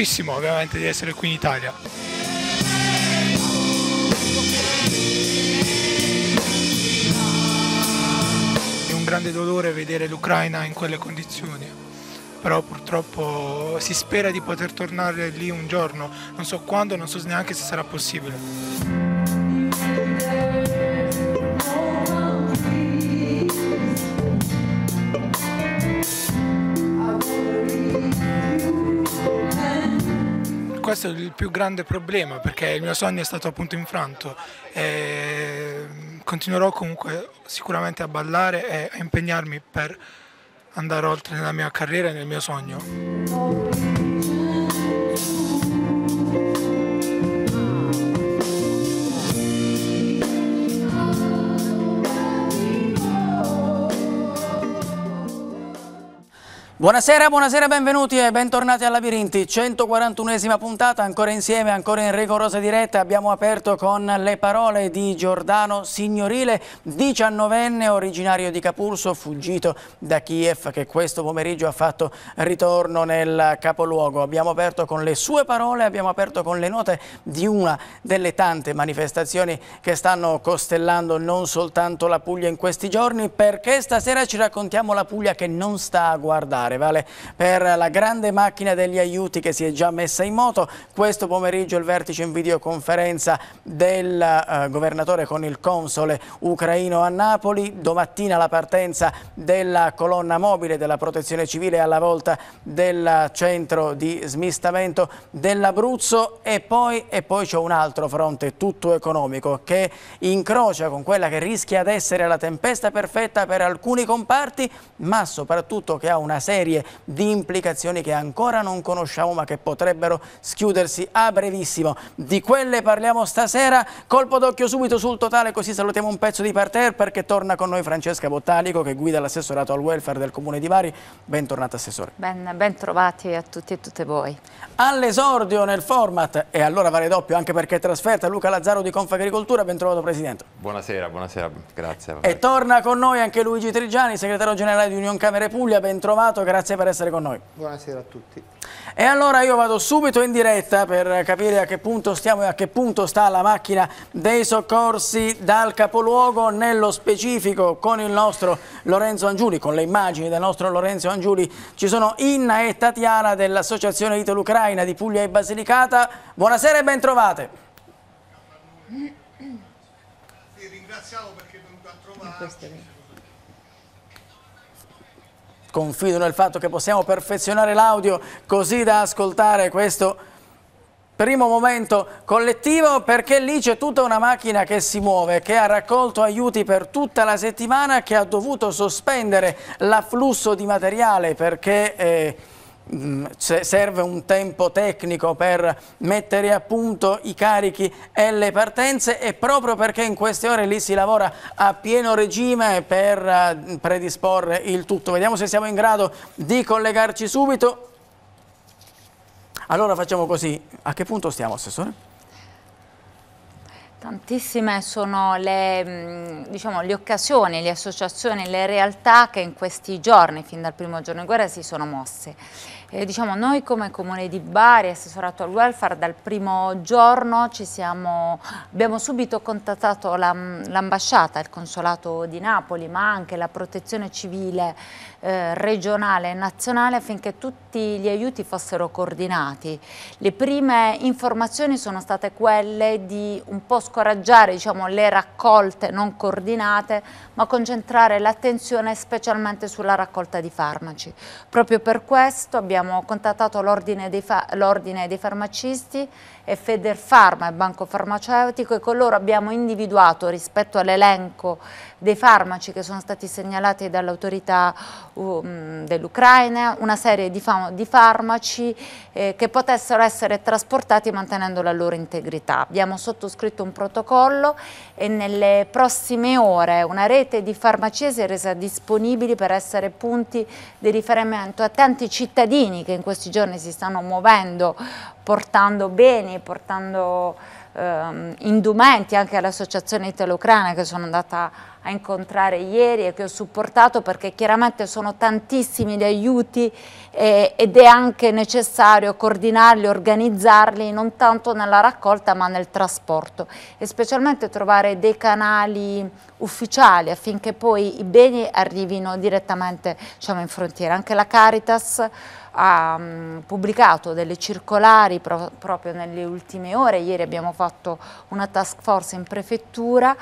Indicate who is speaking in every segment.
Speaker 1: felicissimo ovviamente di essere qui in Italia. È un grande dolore vedere l'Ucraina in quelle condizioni, però purtroppo si spera di poter tornare lì un giorno, non so quando, non so neanche se sarà possibile. Questo è il più grande problema perché il mio sogno è stato appunto infranto e continuerò comunque sicuramente a ballare e a impegnarmi per andare oltre nella mia carriera e nel mio sogno.
Speaker 2: Buonasera, buonasera, benvenuti e bentornati a Labirinti, 141esima puntata, ancora insieme, ancora in rigorosa diretta, abbiamo aperto con le parole di Giordano Signorile, 19enne originario di Capurso, fuggito da Kiev, che questo pomeriggio ha fatto ritorno nel capoluogo. Abbiamo aperto con le sue parole, abbiamo aperto con le note di una delle tante manifestazioni che stanno costellando non soltanto la Puglia in questi giorni, perché stasera ci raccontiamo la Puglia che non sta a guardare particolare vale per la grande macchina degli aiuti che si è già messa in moto. Questo pomeriggio il vertice in videoconferenza del eh, governatore con il console ucraino a Napoli, domattina la partenza della colonna mobile della protezione civile alla volta del centro di smistamento dell'Abruzzo e poi, poi c'è un altro fronte tutto economico che incrocia con quella che rischia di essere la tempesta perfetta per alcuni comparti ma soprattutto che ha una serie serie di implicazioni che ancora non conosciamo ma che potrebbero schiudersi a brevissimo. Di quelle parliamo stasera, colpo d'occhio subito sul totale così salutiamo un pezzo di parterre perché torna con noi Francesca Bottalico che guida l'assessorato al welfare del Comune di Bari. Bentornata Assessore.
Speaker 3: Ben, ben trovati a tutti e tutte voi.
Speaker 2: All'esordio nel format e allora vale doppio anche perché è trasferta Luca Lazzaro di Confagricoltura, ben trovato Presidente.
Speaker 4: Buonasera, buonasera, grazie.
Speaker 2: E torna con noi anche Luigi Trigiani, segretario generale di Union Camere Puglia, ben trovato, grazie per essere con noi.
Speaker 5: Buonasera a tutti.
Speaker 2: E allora io vado subito in diretta per capire a che punto stiamo e a che punto sta la macchina dei soccorsi dal capoluogo, nello specifico con il nostro Lorenzo Angiuli, con le immagini del nostro Lorenzo Angiuli. Ci sono Inna e Tatiana dell'Associazione Italo-Ucraina di Puglia e Basilicata. Buonasera e ben trovate.
Speaker 6: Sì, ringraziamo perché è venuto a trovare
Speaker 2: confido nel fatto che possiamo perfezionare l'audio così da ascoltare questo primo momento collettivo perché lì c'è tutta una macchina che si muove, che ha raccolto aiuti per tutta la settimana, che ha dovuto sospendere l'afflusso di materiale perché... Eh, serve un tempo tecnico per mettere a punto i carichi e le partenze e proprio perché in queste ore lì si lavora a pieno regime per eh, predisporre il tutto. Vediamo se siamo in grado di collegarci subito. Allora facciamo così, a che punto stiamo Assessore?
Speaker 3: Tantissime sono le, mm, diciamo, le, occasioni, le associazioni, le realtà che in questi giorni, fin dal primo giorno di guerra, si sono mosse. Eh, diciamo, noi come Comune di Bari, assessorato al welfare, dal primo giorno siamo, abbiamo subito contattato l'ambasciata, il consolato di Napoli, ma anche la protezione civile eh, regionale e nazionale affinché tutti gli aiuti fossero coordinati. Le prime informazioni sono state quelle di un po' scoraggiare diciamo, le raccolte non coordinate, ma concentrare l'attenzione specialmente sulla raccolta di farmaci. Proprio per questo abbiamo abbiamo contattato l'ordine dei, dei, farmacisti e Federfarma e Banco Farmaceutico e con loro abbiamo individuato rispetto all'elenco dei farmaci che sono stati segnalati dall'autorità um, dell'Ucraina, una serie di, di farmaci eh, che potessero essere trasportati mantenendo la loro integrità. Abbiamo sottoscritto un protocollo e nelle prossime ore una rete di farmacie si è resa disponibile per essere punti di riferimento a tanti cittadini che in questi giorni si stanno muovendo portando beni, portando ehm, indumenti anche all'associazione italo-ucraina che sono andata a incontrare ieri e che ho supportato perché chiaramente sono tantissimi gli aiuti eh, ed è anche necessario coordinarli, organizzarli non tanto nella raccolta ma nel trasporto e specialmente trovare dei canali ufficiali affinché poi i beni arrivino direttamente diciamo, in frontiera. Anche la Caritas ha um, pubblicato delle circolari pro proprio nelle ultime ore, ieri abbiamo fatto una task force in prefettura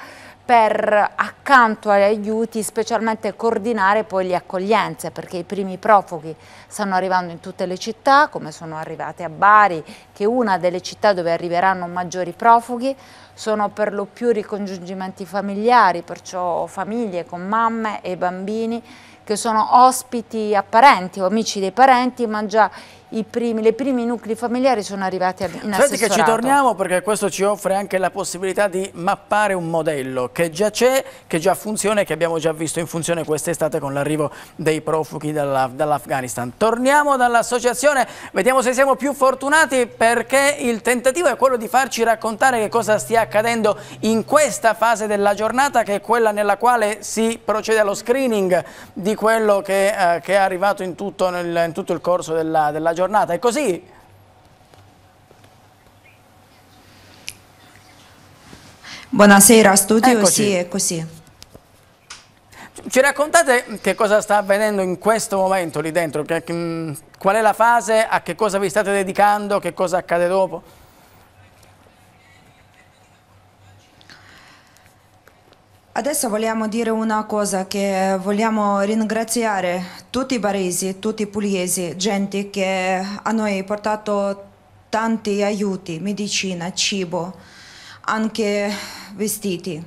Speaker 3: per accanto agli aiuti specialmente coordinare poi le accoglienze perché i primi profughi stanno arrivando in tutte le città come sono arrivati a Bari che è una delle città dove arriveranno maggiori profughi. Sono per lo più ricongiungimenti familiari perciò famiglie con mamme e bambini che sono ospiti apparenti o amici dei parenti ma già primi, le primi nuclei familiari sono arrivati in assessorato.
Speaker 2: Senti che ci torniamo perché questo ci offre anche la possibilità di mappare un modello che già c'è, che già funziona e che abbiamo già visto in funzione quest'estate con l'arrivo dei profughi dall'Afghanistan. Torniamo dall'associazione, vediamo se siamo più fortunati perché il tentativo è quello di farci raccontare che cosa stia accadendo in questa fase della giornata che è quella nella quale si procede allo screening di quello che, eh, che è arrivato in tutto, nel, in tutto il corso della, della giornata. È così?
Speaker 5: Buonasera studio,
Speaker 2: Eccoci.
Speaker 5: sì è così.
Speaker 2: Ci raccontate che cosa sta avvenendo in questo momento lì dentro? Che, qual è la fase? A che cosa vi state dedicando? Che cosa accade dopo?
Speaker 5: Adesso vogliamo dire una cosa, che vogliamo ringraziare tutti i baresi, tutti i pugliesi, gente che a noi ha portato tanti aiuti, medicina, cibo, anche vestiti.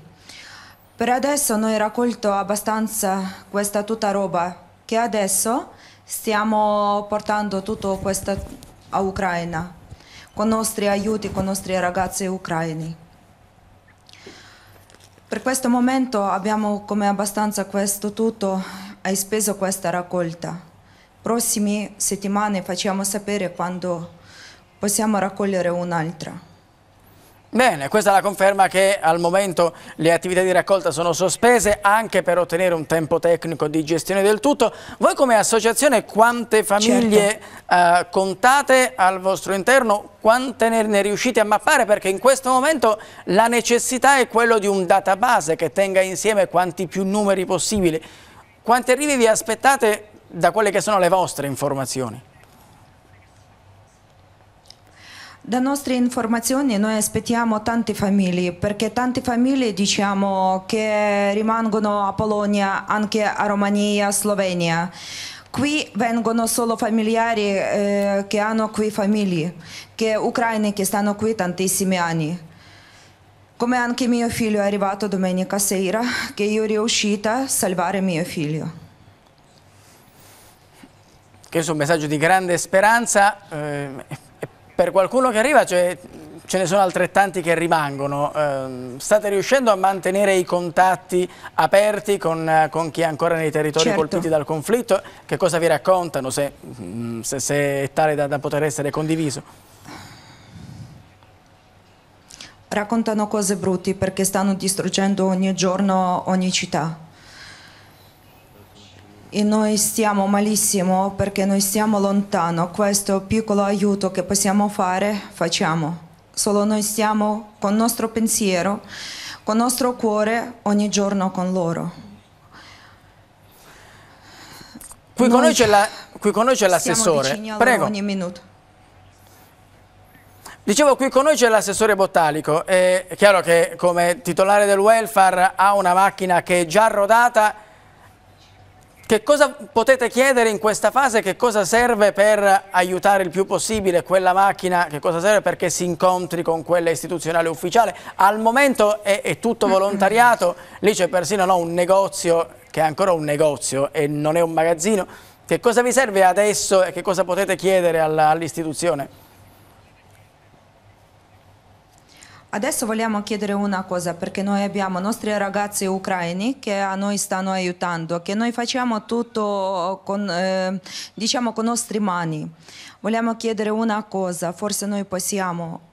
Speaker 5: Per adesso noi raccolto abbastanza questa tutta roba che adesso stiamo portando tutto questo a Ucraina con i nostri aiuti, con i nostri ragazzi ucraini. Per questo momento abbiamo come abbastanza questo tutto, hai speso questa raccolta. Prossime settimane facciamo sapere quando possiamo raccogliere un'altra.
Speaker 2: Bene, questa è la conferma che al momento le attività di raccolta sono sospese anche per ottenere un tempo tecnico di gestione del tutto. Voi come associazione quante famiglie certo. eh, contate al vostro interno? Quante ne, riuscite a mappare? Perché in questo momento la necessità è quello di un database che tenga insieme quanti più numeri possibili. Quanti arrivi vi aspettate da quelle che sono le vostre informazioni?
Speaker 5: Da nostre informazioni noi aspettiamo tante famiglie, perché tante famiglie diciamo che rimangono a Polonia, anche a Romania, Slovenia. Qui vengono solo familiari eh, che hanno qui famiglie, che ucraini che stanno qui tantissimi anni. Come anche mio figlio è arrivato domenica sera, che io riuscita a salvare mio figlio.
Speaker 2: Questo è un messaggio di grande speranza. Eh, per qualcuno che arriva cioè, ce ne sono altrettanti che rimangono. Eh, state riuscendo a mantenere i contatti aperti con, con chi è ancora nei territori certo. colpiti dal conflitto? Che cosa vi raccontano, se, se, se è tale da, da poter essere condiviso?
Speaker 5: Raccontano cose brutte perché stanno distruggendo ogni giorno ogni città e noi stiamo malissimo perché noi stiamo lontano. Questo piccolo aiuto che possiamo fare, facciamo. Solo noi stiamo con il nostro pensiero, con il nostro cuore ogni giorno con loro.
Speaker 2: Qui con noi c'è l'assessore. Prego.
Speaker 5: ogni minuto.
Speaker 2: Dicevo, qui con noi c'è l'assessore Bottalico. È chiaro che come titolare del welfare ha una macchina che è già rodata che cosa potete chiedere in questa fase? Che cosa serve per aiutare il più possibile quella macchina? Che cosa serve perché si incontri con quella istituzionale ufficiale? Al momento è, è tutto volontariato, lì c'è persino no, un negozio che è ancora un negozio e non è un magazzino. Che cosa vi serve adesso e che cosa potete chiedere all'istituzione?
Speaker 5: Adesso vogliamo chiedere una cosa perché noi abbiamo i nostri ragazzi ucraini che a noi stanno aiutando, che noi facciamo tutto con, eh, diciamo con nostre mani. Vogliamo chiedere una cosa, forse noi possiamo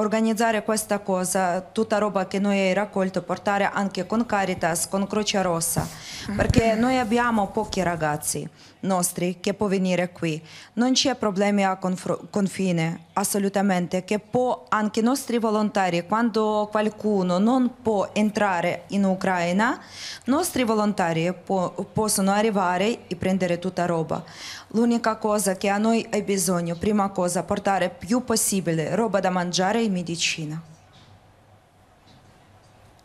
Speaker 5: organizzare questa cosa, tutta roba che noi hai raccolto, portare anche con Caritas, con Croce Rossa, perché noi abbiamo pochi ragazzi nostri che può venire qui. Non c'è problemi a confine, assolutamente, che può anche i nostri volontari, quando qualcuno non può entrare in Ucraina, i nostri volontari po possono arrivare e prendere tutta roba. L'unica cosa che a noi è bisogno, prima cosa, portare più possibile roba da mangiare e medicina.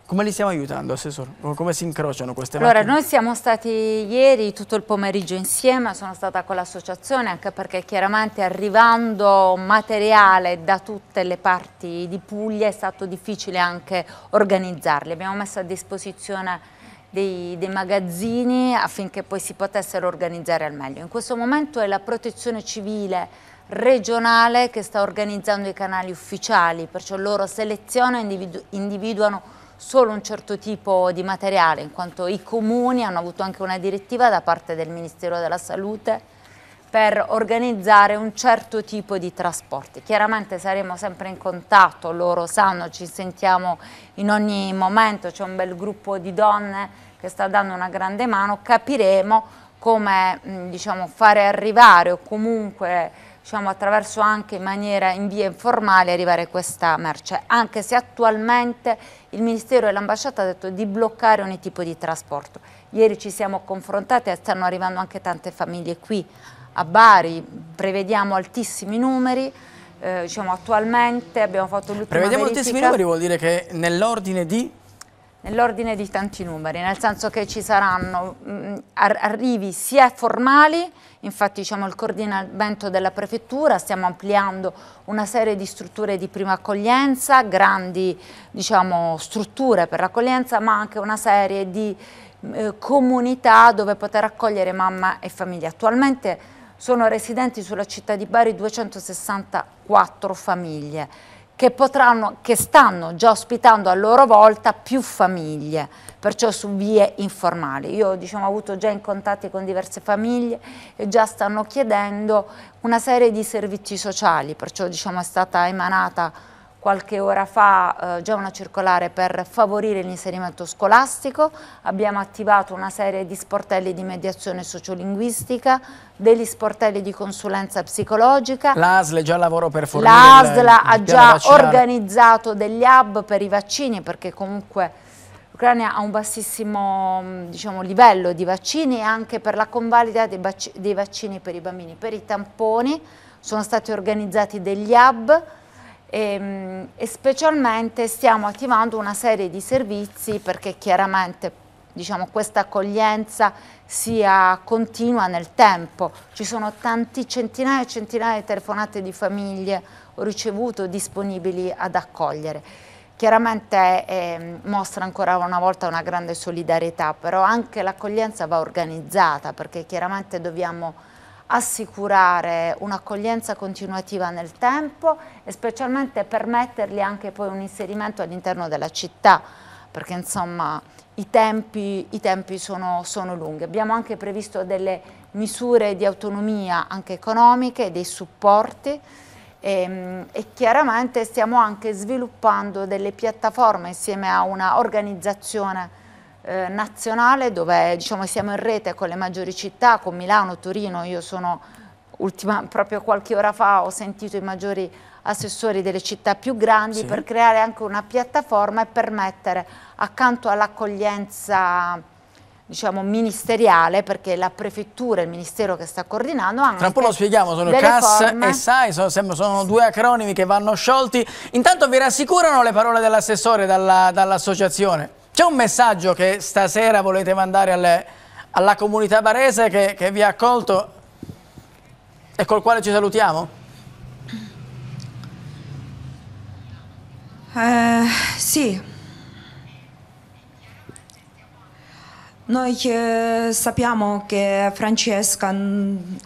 Speaker 2: Come li stiamo aiutando, Assessore? Come si incrociano queste
Speaker 3: allora,
Speaker 2: macchine?
Speaker 3: noi siamo stati ieri tutto il pomeriggio insieme, sono stata con l'associazione anche perché chiaramente arrivando materiale da tutte le parti di Puglia è stato difficile anche organizzarli. Abbiamo messo a disposizione dei, dei magazzini affinché poi si potessero organizzare al meglio. In questo momento è la protezione civile regionale che sta organizzando i canali ufficiali, perciò loro selezionano e individu individuano solo un certo tipo di materiale, in quanto i comuni hanno avuto anche una direttiva da parte del Ministero della Salute per organizzare un certo tipo di trasporti. Chiaramente saremo sempre in contatto, loro sanno, ci sentiamo in ogni momento, c'è un bel gruppo di donne che sta dando una grande mano, capiremo come diciamo, fare arrivare o comunque diciamo, attraverso anche in maniera in via informale arrivare questa merce, anche se attualmente il Ministero e l'ambasciata hanno detto di bloccare ogni tipo di trasporto. Ieri ci siamo confrontati e stanno arrivando anche tante famiglie qui a Bari, prevediamo altissimi numeri, eh, diciamo attualmente abbiamo fatto l'ultima
Speaker 2: Prevediamo
Speaker 3: verifica.
Speaker 2: altissimi numeri vuol dire che nell'ordine di
Speaker 3: nell'ordine di tanti numeri, nel senso che ci saranno mh, arrivi sia formali, infatti diciamo, il coordinamento della prefettura, stiamo ampliando una serie di strutture di prima accoglienza, grandi diciamo, strutture per l'accoglienza, ma anche una serie di eh, comunità dove poter accogliere mamma e famiglia. Attualmente sono residenti sulla città di Bari 264 famiglie che, potranno, che stanno già ospitando a loro volta più famiglie, perciò su vie informali. Io diciamo, ho avuto già in contatti con diverse famiglie e già stanno chiedendo una serie di servizi sociali, perciò diciamo, è stata emanata qualche ora fa eh, già una circolare per favorire l'inserimento scolastico, abbiamo attivato una serie di sportelli di mediazione sociolinguistica, degli sportelli di consulenza psicologica.
Speaker 2: L'ASL già lavora per fornire
Speaker 3: L'ASL ha già vaccinale. organizzato degli hub per i vaccini perché comunque l'Ucraina ha un bassissimo diciamo, livello di vaccini e anche per la convalida dei, dei vaccini per i bambini. Per i tamponi sono stati organizzati degli hub e, ehm, e, specialmente stiamo attivando una serie di servizi perché chiaramente diciamo, questa accoglienza sia continua nel tempo. Ci sono tanti centinaia e centinaia di telefonate di famiglie ho ricevuto disponibili ad accogliere. Chiaramente eh, mostra ancora una volta una grande solidarietà, però anche l'accoglienza va organizzata perché chiaramente dobbiamo assicurare un'accoglienza continuativa nel tempo e specialmente permettergli anche poi un inserimento all'interno della città perché insomma i tempi, i tempi sono, sono, lunghi. Abbiamo anche previsto delle misure di autonomia anche economiche, dei supporti e, ehm, e chiaramente stiamo anche sviluppando delle piattaforme insieme a una organizzazione eh, nazionale dove diciamo, siamo in rete con le maggiori città, con Milano, Torino, io sono ultima, proprio qualche ora fa ho sentito i maggiori assessori delle città più grandi sì. per creare anche una piattaforma e permettere accanto all'accoglienza diciamo ministeriale perché la prefettura e il ministero che sta coordinando hanno
Speaker 2: tra un po' lo spieghiamo sono CAS forme. e SAI sono, sono, due acronimi che vanno sciolti intanto vi rassicurano le parole dell'assessore dall'associazione dall c'è un messaggio che stasera volete mandare alle, alla comunità barese che, che vi ha accolto e col quale ci salutiamo?
Speaker 5: Eh, sì. Noi eh, sappiamo che Francesca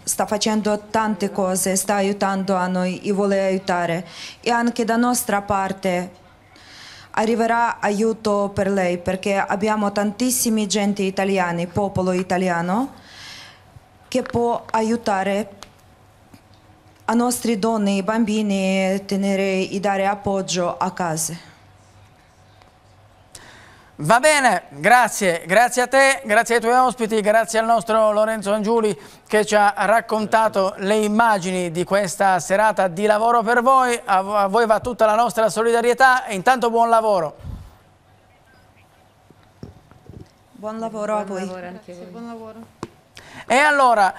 Speaker 5: sta facendo tante cose, sta aiutando a noi e vuole aiutare e anche da nostra parte arriverà aiuto per lei perché abbiamo tantissimi gente italiani, popolo italiano, che può aiutare a nostre donne e bambini tenere e dare appoggio a casa.
Speaker 2: Va bene, grazie, grazie a te, grazie ai tuoi ospiti, grazie al nostro Lorenzo Angiuli che ci ha raccontato le immagini di questa serata di lavoro per voi, a voi va tutta la nostra solidarietà e intanto buon lavoro.
Speaker 5: Buon lavoro a voi.
Speaker 3: Buon lavoro.
Speaker 2: E allora,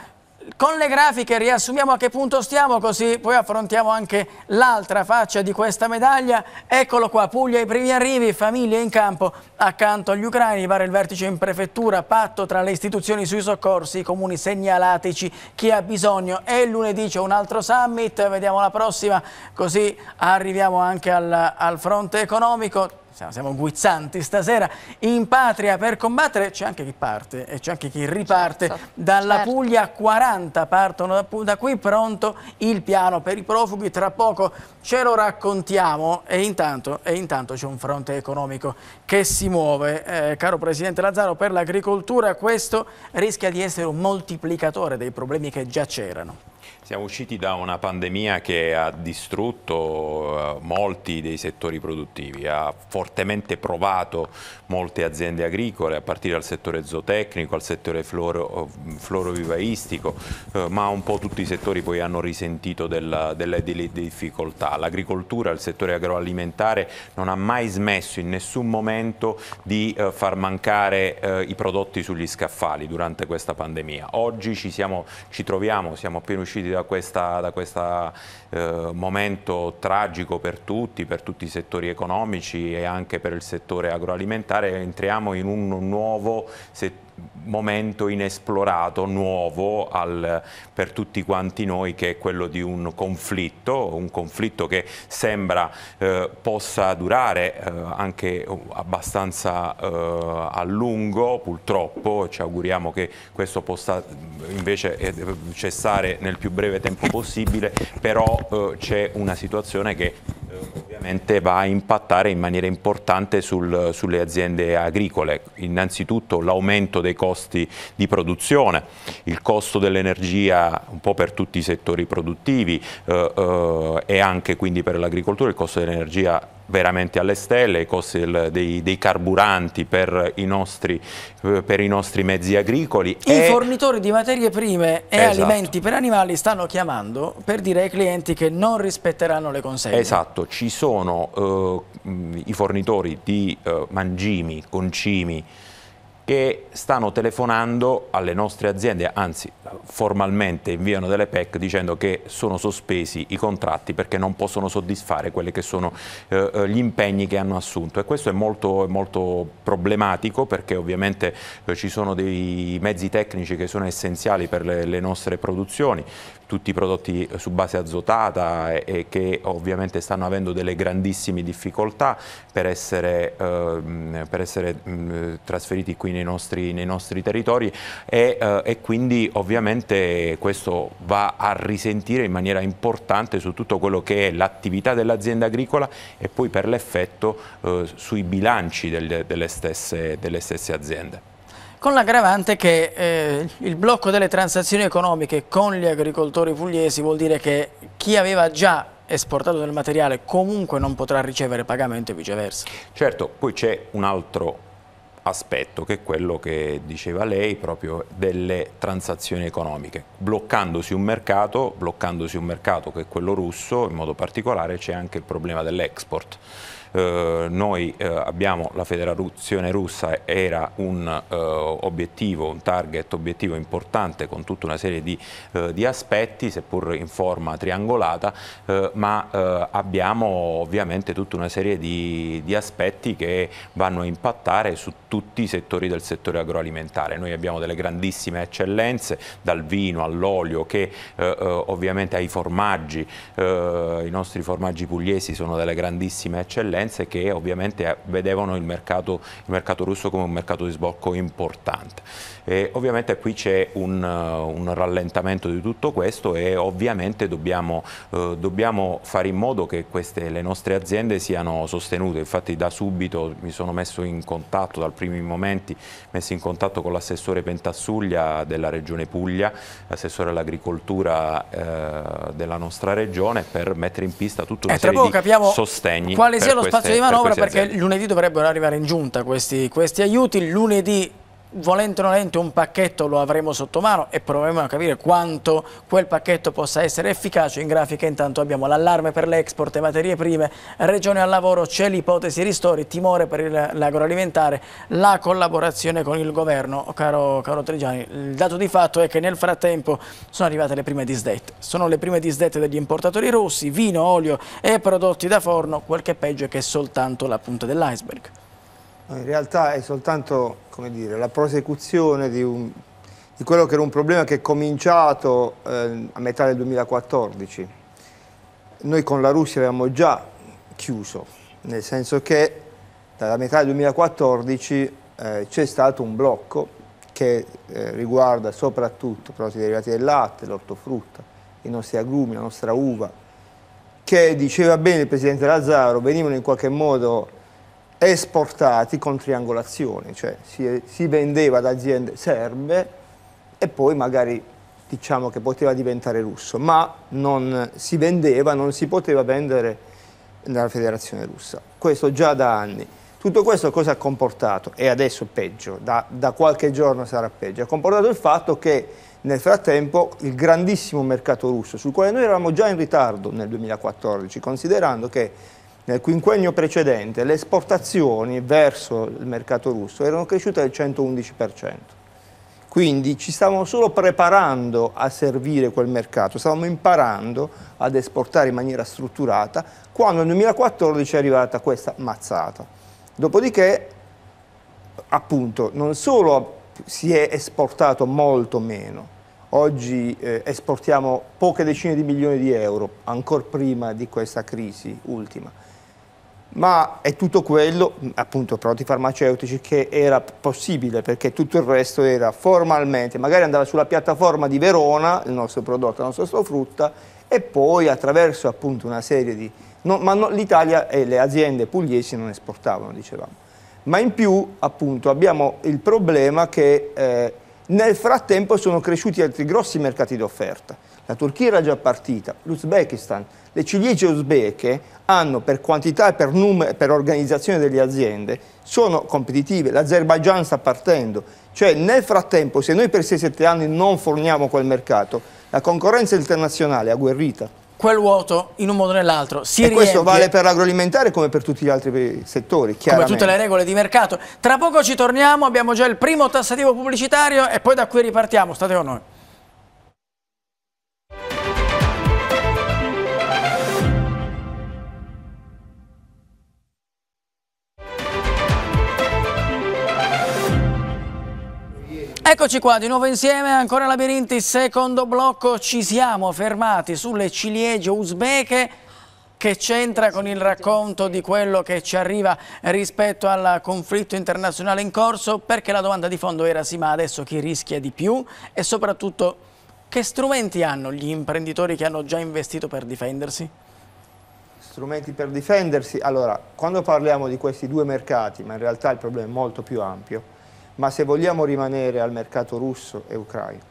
Speaker 2: con le grafiche riassumiamo a che punto stiamo così poi affrontiamo anche l'altra faccia di questa medaglia. Eccolo qua, Puglia ai primi arrivi, famiglie in campo accanto agli ucraini, pare il vertice in prefettura, patto tra le istituzioni sui soccorsi, i comuni segnalatici, chi ha bisogno e lunedì c'è un altro summit, vediamo la prossima così arriviamo anche al, al fronte economico siamo, guizzanti stasera, in patria per combattere, c'è anche chi parte e c'è anche chi riparte certo, dalla certo. Puglia, 40 partono da, da, qui, pronto il piano per i profughi, tra poco ce lo raccontiamo e intanto, intanto c'è un fronte economico che si muove. Eh, caro Presidente Lazzaro, per l'agricoltura questo rischia di essere un moltiplicatore dei problemi che già c'erano.
Speaker 4: Siamo usciti da una pandemia che ha distrutto eh, molti dei settori produttivi, ha fortemente provato molte aziende agricole, a partire dal settore zootecnico, al settore floro, florovivaistico, eh, ma un po' tutti i settori poi hanno risentito della, delle, delle, difficoltà. L'agricoltura, il settore agroalimentare non ha mai smesso in nessun momento di eh, far mancare i prodotti sugli scaffali durante questa pandemia. Oggi ci, siamo, ci troviamo, siamo appena usciti da questo eh, momento tragico per tutti, per tutti i settori economici e anche per il settore agroalimentare, entriamo in un nuovo settore momento inesplorato, nuovo al, per tutti quanti noi che è quello di un conflitto, un conflitto che sembra eh, possa durare eh, anche abbastanza eh, a lungo, purtroppo ci auguriamo che questo possa invece eh, cessare nel più breve tempo possibile, però eh, c'è una situazione che ovviamente va a impattare in maniera importante sul, sulle aziende agricole. Innanzitutto l'aumento dei costi di produzione, il costo dell'energia un po' per tutti i settori produttivi eh, eh, e anche quindi per l'agricoltura, il costo dell'energia veramente alle stelle, i costi del, dei, dei, carburanti per i, nostri, per i, nostri, mezzi agricoli.
Speaker 2: I e... fornitori di materie prime e esatto. alimenti per animali stanno chiamando per dire ai clienti che non rispetteranno le consegne.
Speaker 4: Esatto, ci sono eh, i fornitori di eh, mangimi, concimi, che stanno telefonando alle nostre aziende, anzi formalmente inviano delle PEC dicendo che sono sospesi i contratti perché non possono soddisfare quelli che sono eh, eh, gli impegni che hanno assunto. E questo è molto, molto problematico perché ovviamente eh, ci sono dei mezzi tecnici che sono essenziali per le, le nostre produzioni, tutti i prodotti su base azotata e, e, che ovviamente stanno avendo delle grandissime difficoltà per essere, eh, per essere mh, trasferiti qui nei nostri, nei nostri territori e, eh, e, quindi ovviamente questo va a risentire in maniera importante su tutto quello che è l'attività dell'azienda agricola e poi per l'effetto eh, sui bilanci delle, delle, stesse, delle stesse aziende
Speaker 2: con l'aggravante che eh, il blocco delle transazioni economiche con gli agricoltori pugliesi vuol dire che chi aveva già esportato del materiale comunque non potrà ricevere pagamento e viceversa.
Speaker 4: Certo, poi c'è un altro aspetto che è quello che diceva lei proprio delle transazioni economiche. Bloccandosi un mercato, bloccandosi un mercato che è quello russo, in modo particolare c'è anche il problema dell'export eh, noi eh, abbiamo la federazione russa era un eh, obiettivo, un target obiettivo importante con tutta una serie di, eh, di aspetti, seppur in forma triangolata, eh, ma eh, abbiamo ovviamente tutta una serie di, di aspetti che vanno a impattare su tutti i settori del settore agroalimentare. Noi abbiamo delle grandissime eccellenze, dal vino all'olio che ovviamente ai formaggi, i nostri formaggi pugliesi sono delle grandissime eccellenze tendenze che ovviamente vedevano il mercato, il mercato russo come un mercato di sbocco importante. E ovviamente qui c'è un, un, rallentamento di tutto questo e ovviamente dobbiamo, eh, dobbiamo fare in modo che queste, le nostre aziende siano sostenute. Infatti da subito mi sono messo in contatto, dal primi momenti, messo in contatto con l'assessore Pentassuglia della Regione Puglia, l'assessore all'agricoltura eh, della nostra regione per mettere in pista tutta una
Speaker 2: eh,
Speaker 4: serie
Speaker 2: di
Speaker 4: sostegni.
Speaker 2: Quale sia lo
Speaker 4: queste,
Speaker 2: spazio di manovra
Speaker 4: per
Speaker 2: perché lunedì dovrebbero arrivare in giunta questi, questi aiuti, lunedì volente o nolente un pacchetto lo avremo sotto mano e proveremo a capire quanto quel pacchetto possa essere efficace. In grafica intanto abbiamo l'allarme per l'export e materie prime, regione al lavoro, c'è l'ipotesi ristori, timore per l'agroalimentare, la collaborazione con il governo. Caro, caro Trigiani, il dato di fatto è che nel frattempo sono arrivate le prime disdette. Sono le prime disdette degli importatori russi, vino, olio e prodotti da forno, quel che è peggio è che è soltanto la punta dell'iceberg.
Speaker 7: In realtà è soltanto dire, la prosecuzione di, un, di, quello che era un problema che è cominciato eh, a metà del 2014. Noi con la Russia avevamo già chiuso, nel senso che dalla metà del 2014 eh, c'è stato un blocco che eh, riguarda soprattutto i prodotti derivati del latte, l'ortofrutta, i nostri agrumi, la nostra uva, che diceva bene il Presidente Lazzaro, venivano in qualche modo esportati con triangolazione, cioè si, si, vendeva ad aziende serbe e poi magari diciamo che poteva diventare russo, ma non si vendeva, non si poteva vendere nella federazione russa. Questo già da anni. Tutto questo cosa ha comportato? E adesso peggio, da, da qualche giorno sarà peggio. Ha comportato il fatto che nel frattempo il grandissimo mercato russo, sul quale noi eravamo già in ritardo nel 2014, considerando che nel quinquennio precedente le esportazioni verso il mercato russo erano cresciute del 111%. Quindi ci stavamo solo preparando a servire quel mercato, stavamo imparando ad esportare in maniera strutturata, quando nel 2014 è arrivata questa mazzata. Dopodiché, appunto, non solo si è esportato molto meno, oggi eh, esportiamo poche decine di milioni di euro, ancora prima di questa crisi ultima, ma è tutto quello, appunto prodotti farmaceutici, che era possibile perché tutto il resto era formalmente, magari andava sulla piattaforma di Verona, il nostro prodotto, la nostra frutta, e poi attraverso appunto una serie di... No, ma no, l'Italia e le aziende pugliesi non esportavano, dicevamo. Ma in più appunto abbiamo il problema che eh, nel frattempo sono cresciuti altri grossi mercati d'offerta. La Turchia era già partita, l'Uzbekistan, le ciliegie uzbeke hanno per quantità e per, per organizzazione delle aziende, sono competitive, l'Azerbaijan sta partendo, cioè nel frattempo se noi per 6-7 anni non forniamo quel mercato, la concorrenza internazionale è agguerrita.
Speaker 2: Quel vuoto in un modo o nell'altro si
Speaker 7: e
Speaker 2: riempie.
Speaker 7: questo vale per l'agroalimentare come per tutti gli altri settori,
Speaker 2: Come tutte le regole di mercato. Tra poco ci torniamo, abbiamo già il primo tassativo pubblicitario e poi da qui ripartiamo, state con noi. Eccoci qua di nuovo insieme, ancora Labirinti, secondo blocco, ci siamo fermati sulle ciliegie uzbeke che c'entra con il racconto di quello che ci arriva rispetto al conflitto internazionale in corso, perché la domanda di fondo era sì ma adesso chi rischia di più e soprattutto che strumenti hanno gli imprenditori che hanno già investito per difendersi?
Speaker 7: Strumenti per difendersi? Allora, quando parliamo di questi due mercati, ma in realtà il problema è molto più ampio, ma se vogliamo rimanere al mercato russo e ucraino,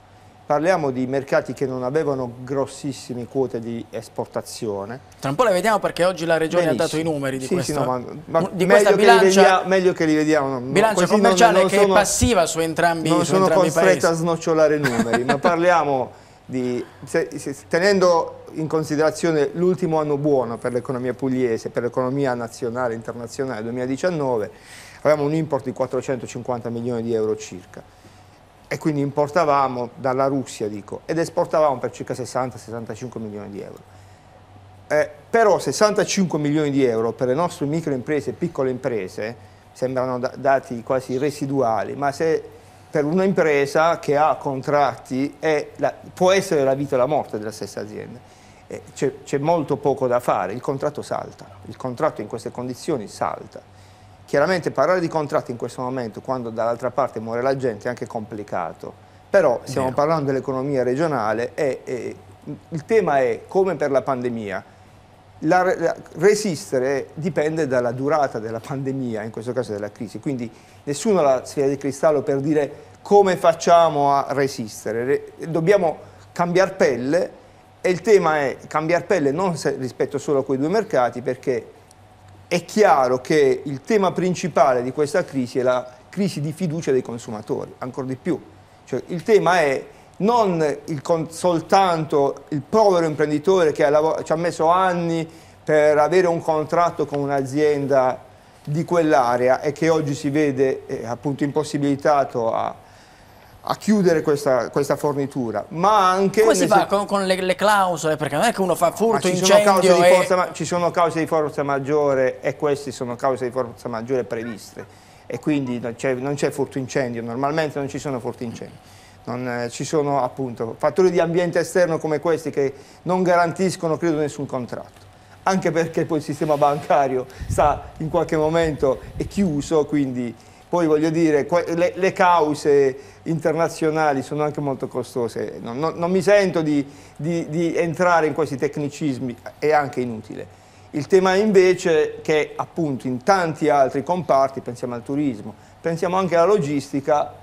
Speaker 7: parliamo di mercati che non avevano grossissime quote di esportazione.
Speaker 2: Tra un po' le vediamo perché oggi la Regione Benissimo. ha dato i numeri di, sì, questa, sì, no, ma,
Speaker 7: ma di questa bilancia, vediamo, meglio che li vediamo.
Speaker 2: Bilancia commerciale non, non che sono, è passiva su entrambi i.
Speaker 7: Non sono costretto a snocciolare numeri, ma parliamo di, se, se, tenendo in considerazione l'ultimo anno buono per l'economia pugliese, per l'economia nazionale e internazionale 2019, avevamo un import di 450 milioni di euro circa e quindi importavamo dalla Russia dico, ed esportavamo per circa 60-65 milioni di euro. Eh, però 65 milioni di euro per le nostre microimprese e piccole imprese sembrano da dati quasi residuali, ma se per un'impresa che ha contratti la, può essere la vita e la morte della stessa azienda. Eh, c'è molto poco da fare, il contratto salta, il contratto in queste condizioni salta. Chiaramente parlare di contratti in questo momento, quando dall'altra parte muore la gente, è anche complicato, però stiamo Vero. parlando dell'economia regionale e, e il tema è, come per la pandemia, la, la, resistere dipende dalla durata della pandemia, in questo caso della crisi, quindi nessuno ha la sfera di cristallo per dire come facciamo a resistere, dobbiamo cambiare pelle e il tema è cambiare pelle non rispetto solo a quei due mercati perché è chiaro che il tema principale di questa crisi è la crisi di fiducia dei consumatori, ancora di più. Cioè, il tema è non il, soltanto il povero imprenditore che ha, ci ha messo anni per avere un contratto con un'azienda di quell'area e che oggi si vede eh, appunto impossibilitato a, a chiudere questa, questa, fornitura, ma anche...
Speaker 2: Come si fa con, con le, le, clausole? Perché non è che uno fa furto, ci incendio
Speaker 7: sono, e... forza, ci sono cause di forza maggiore e queste sono cause di forza maggiore previste e quindi non c'è furto incendio, normalmente non ci sono furti incendi. Non, eh, ci sono appunto fattori di ambiente esterno come questi che non garantiscono, credo, nessun contratto. Anche perché poi il sistema bancario sta in qualche momento è chiuso, quindi poi voglio dire, le, le cause internazionali sono anche molto costose, non, non, non mi sento di, di, di, entrare in questi tecnicismi, è anche inutile. Il tema è invece che appunto in tanti altri comparti, pensiamo al turismo, pensiamo anche alla logistica,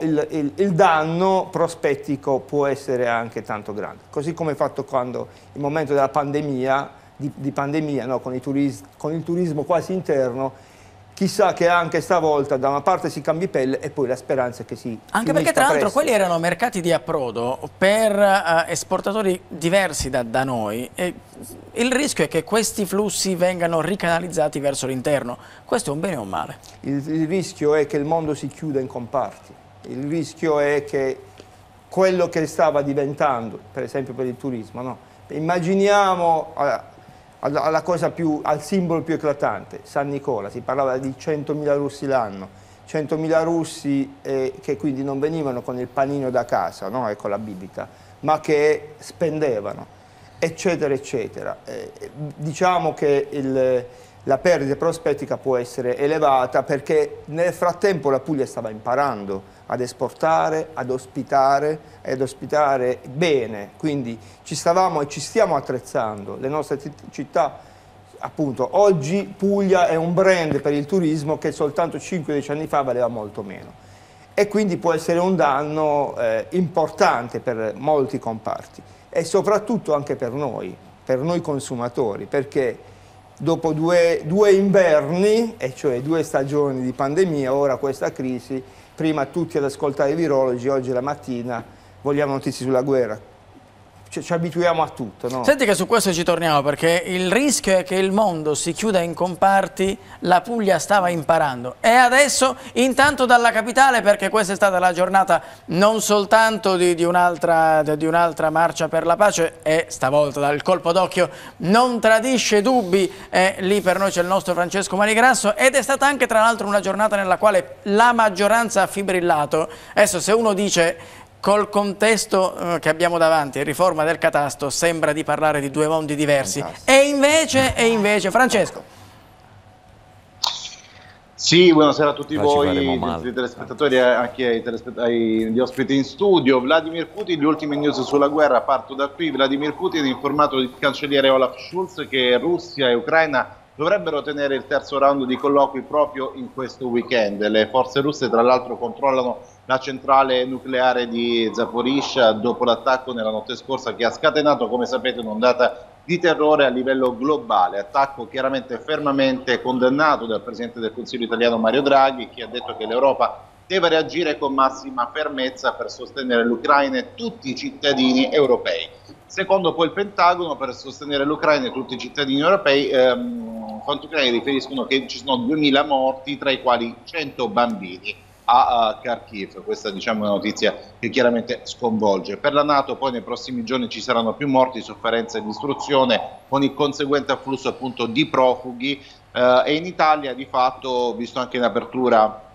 Speaker 7: il, il, il, danno prospettico può essere anche tanto grande. Così come fatto quando il momento della pandemia, di, di pandemia no, con, turis, con il turismo quasi interno, chissà che anche stavolta da una parte si cambi pelle e poi la speranza è che si
Speaker 2: Anche perché tra l'altro quelli erano mercati di approdo per uh, esportatori diversi da, da noi e il rischio è che questi flussi vengano ricanalizzati verso l'interno. Questo è un bene o un male?
Speaker 7: Il, il rischio è che il mondo si chiuda in comparti, il rischio è che quello che stava diventando, per esempio per il turismo, no? immaginiamo... Uh, alla cosa più, al simbolo più eclatante, San Nicola, si parlava di 100.000 russi l'anno, 100.000 russi eh, che quindi non venivano con il panino da casa no? e con la bibita, ma che spendevano, eccetera, eccetera. Eh, diciamo che il, la perdita prospettica può essere elevata perché nel frattempo la Puglia stava imparando ad esportare, ad ospitare, ad ospitare bene, quindi ci stavamo e ci stiamo attrezzando, le nostre città, appunto, oggi Puglia è un brand per il turismo che soltanto 5-10 anni fa valeva molto meno. E quindi può essere un danno eh, importante per molti comparti. E soprattutto anche per noi, per noi consumatori, perché dopo due, due inverni, e cioè due stagioni di pandemia, ora questa crisi, prima tutti ad ascoltare i virologi, oggi la mattina vogliamo notizie sulla guerra ci, ci abituiamo a tutto. No?
Speaker 2: Senti che su questo ci torniamo perché il rischio è che il mondo si chiuda in comparti, la Puglia stava imparando e adesso intanto dalla capitale perché questa è stata la giornata non soltanto di, di un'altra un marcia per la pace e stavolta dal colpo d'occhio non tradisce dubbi, eh, lì per noi c'è il nostro Francesco Manigrasso ed è stata anche tra l'altro una giornata nella quale la maggioranza ha fibrillato. Adesso se uno dice Col contesto eh, che abbiamo davanti, riforma del catasto, sembra di parlare di due mondi diversi. E invece, e invece, Francesco.
Speaker 8: Sì, buonasera a tutti voi, tutti telespettatori e anche ai, agli ospiti in studio. Vladimir Putin, le ultime news sulla guerra, parto da qui. Vladimir Putin ha informato il cancelliere Olaf Schulz che Russia e Ucraina dovrebbero tenere il terzo round di colloqui proprio in questo weekend. Le forze russe tra l'altro controllano la centrale nucleare di Zaporizhia dopo l'attacco nella notte scorsa che ha scatenato, come sapete, un'ondata di terrore a livello globale, attacco chiaramente fermamente condannato dal Presidente del Consiglio italiano Mario Draghi che ha detto che l'Europa deve reagire con massima fermezza per sostenere l'Ucraina e tutti i cittadini europei. Secondo poi il Pentagono, per sostenere l'Ucraina e tutti i cittadini europei, ehm, fonti ucraine riferiscono che ci sono 2000 morti, tra i quali 100 bambini a Kharkiv. Questa diciamo, è una notizia che chiaramente sconvolge. Per la Nato poi nei prossimi giorni ci saranno più morti, sofferenza e distruzione con il conseguente afflusso appunto di profughi eh, e in Italia di fatto, visto anche in apertura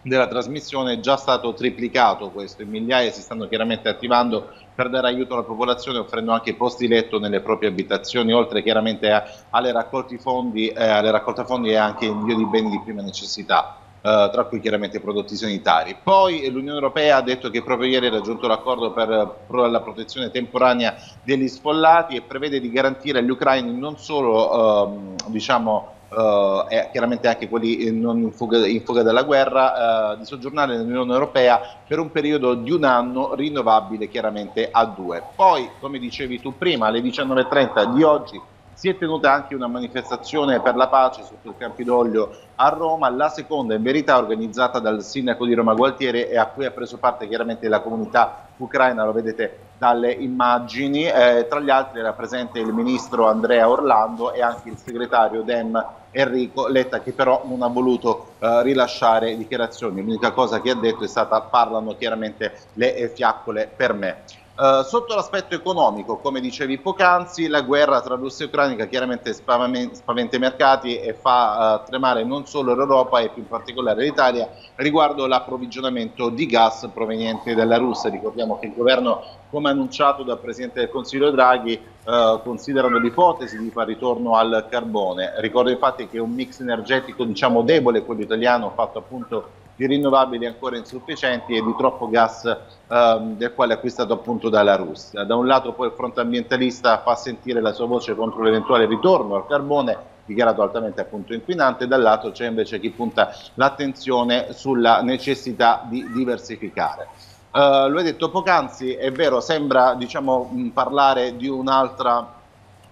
Speaker 8: della trasmissione è già stato triplicato questo, in migliaia si stanno chiaramente attivando per dare aiuto alla popolazione offrendo anche posti letto nelle proprie abitazioni, oltre chiaramente a, alle, fondi, eh, alle raccolte fondi e anche invio di beni di prima necessità. Uh, tra cui chiaramente prodotti sanitari. Poi l'Unione Europea ha detto che proprio ieri ha raggiunto l'accordo per, per, la protezione temporanea degli sfollati e prevede di garantire agli ucraini non solo uh, diciamo, uh, e chiaramente anche quelli non in fuga, in fuga dalla guerra, uh, di soggiornare nell'Unione Europea per un periodo di un anno rinnovabile chiaramente a due. Poi, come dicevi tu prima, alle 19.30 di oggi si è tenuta anche una manifestazione per la pace sotto il Campidoglio a Roma, la seconda in verità organizzata dal sindaco di Roma Gualtieri e a cui ha preso parte chiaramente la comunità ucraina, lo vedete dalle immagini, eh, tra gli altri era presente il ministro Andrea Orlando e anche il segretario Dem Enrico Letta che però non ha voluto eh, rilasciare dichiarazioni, l'unica cosa che ha detto è stata parlano chiaramente le fiaccole per me. Uh, sotto l'aspetto economico, come dicevi poc'anzi, la guerra tra Russia e Ucraina chiaramente spaventa i mercati e fa uh, tremare non solo l'Europa e più in particolare l'Italia riguardo l'approvvigionamento di gas proveniente dalla Russia. Ricordiamo che il governo, come annunciato dal Presidente del Consiglio Draghi, uh, considerano l'ipotesi di far ritorno al carbone. Ricordo infatti che un mix energetico diciamo debole, quello italiano, fatto appunto di rinnovabili ancora insufficienti e di troppo gas ehm, del quale acquistato appunto dalla Russia. Da un lato poi il fronte ambientalista fa sentire la sua voce contro l'eventuale ritorno al carbone dichiarato altamente appunto inquinante, dall'altro c'è invece chi punta l'attenzione sulla necessità di diversificare. Uh, lo hai detto poc'anzi, è vero, sembra diciamo, parlare di un'altra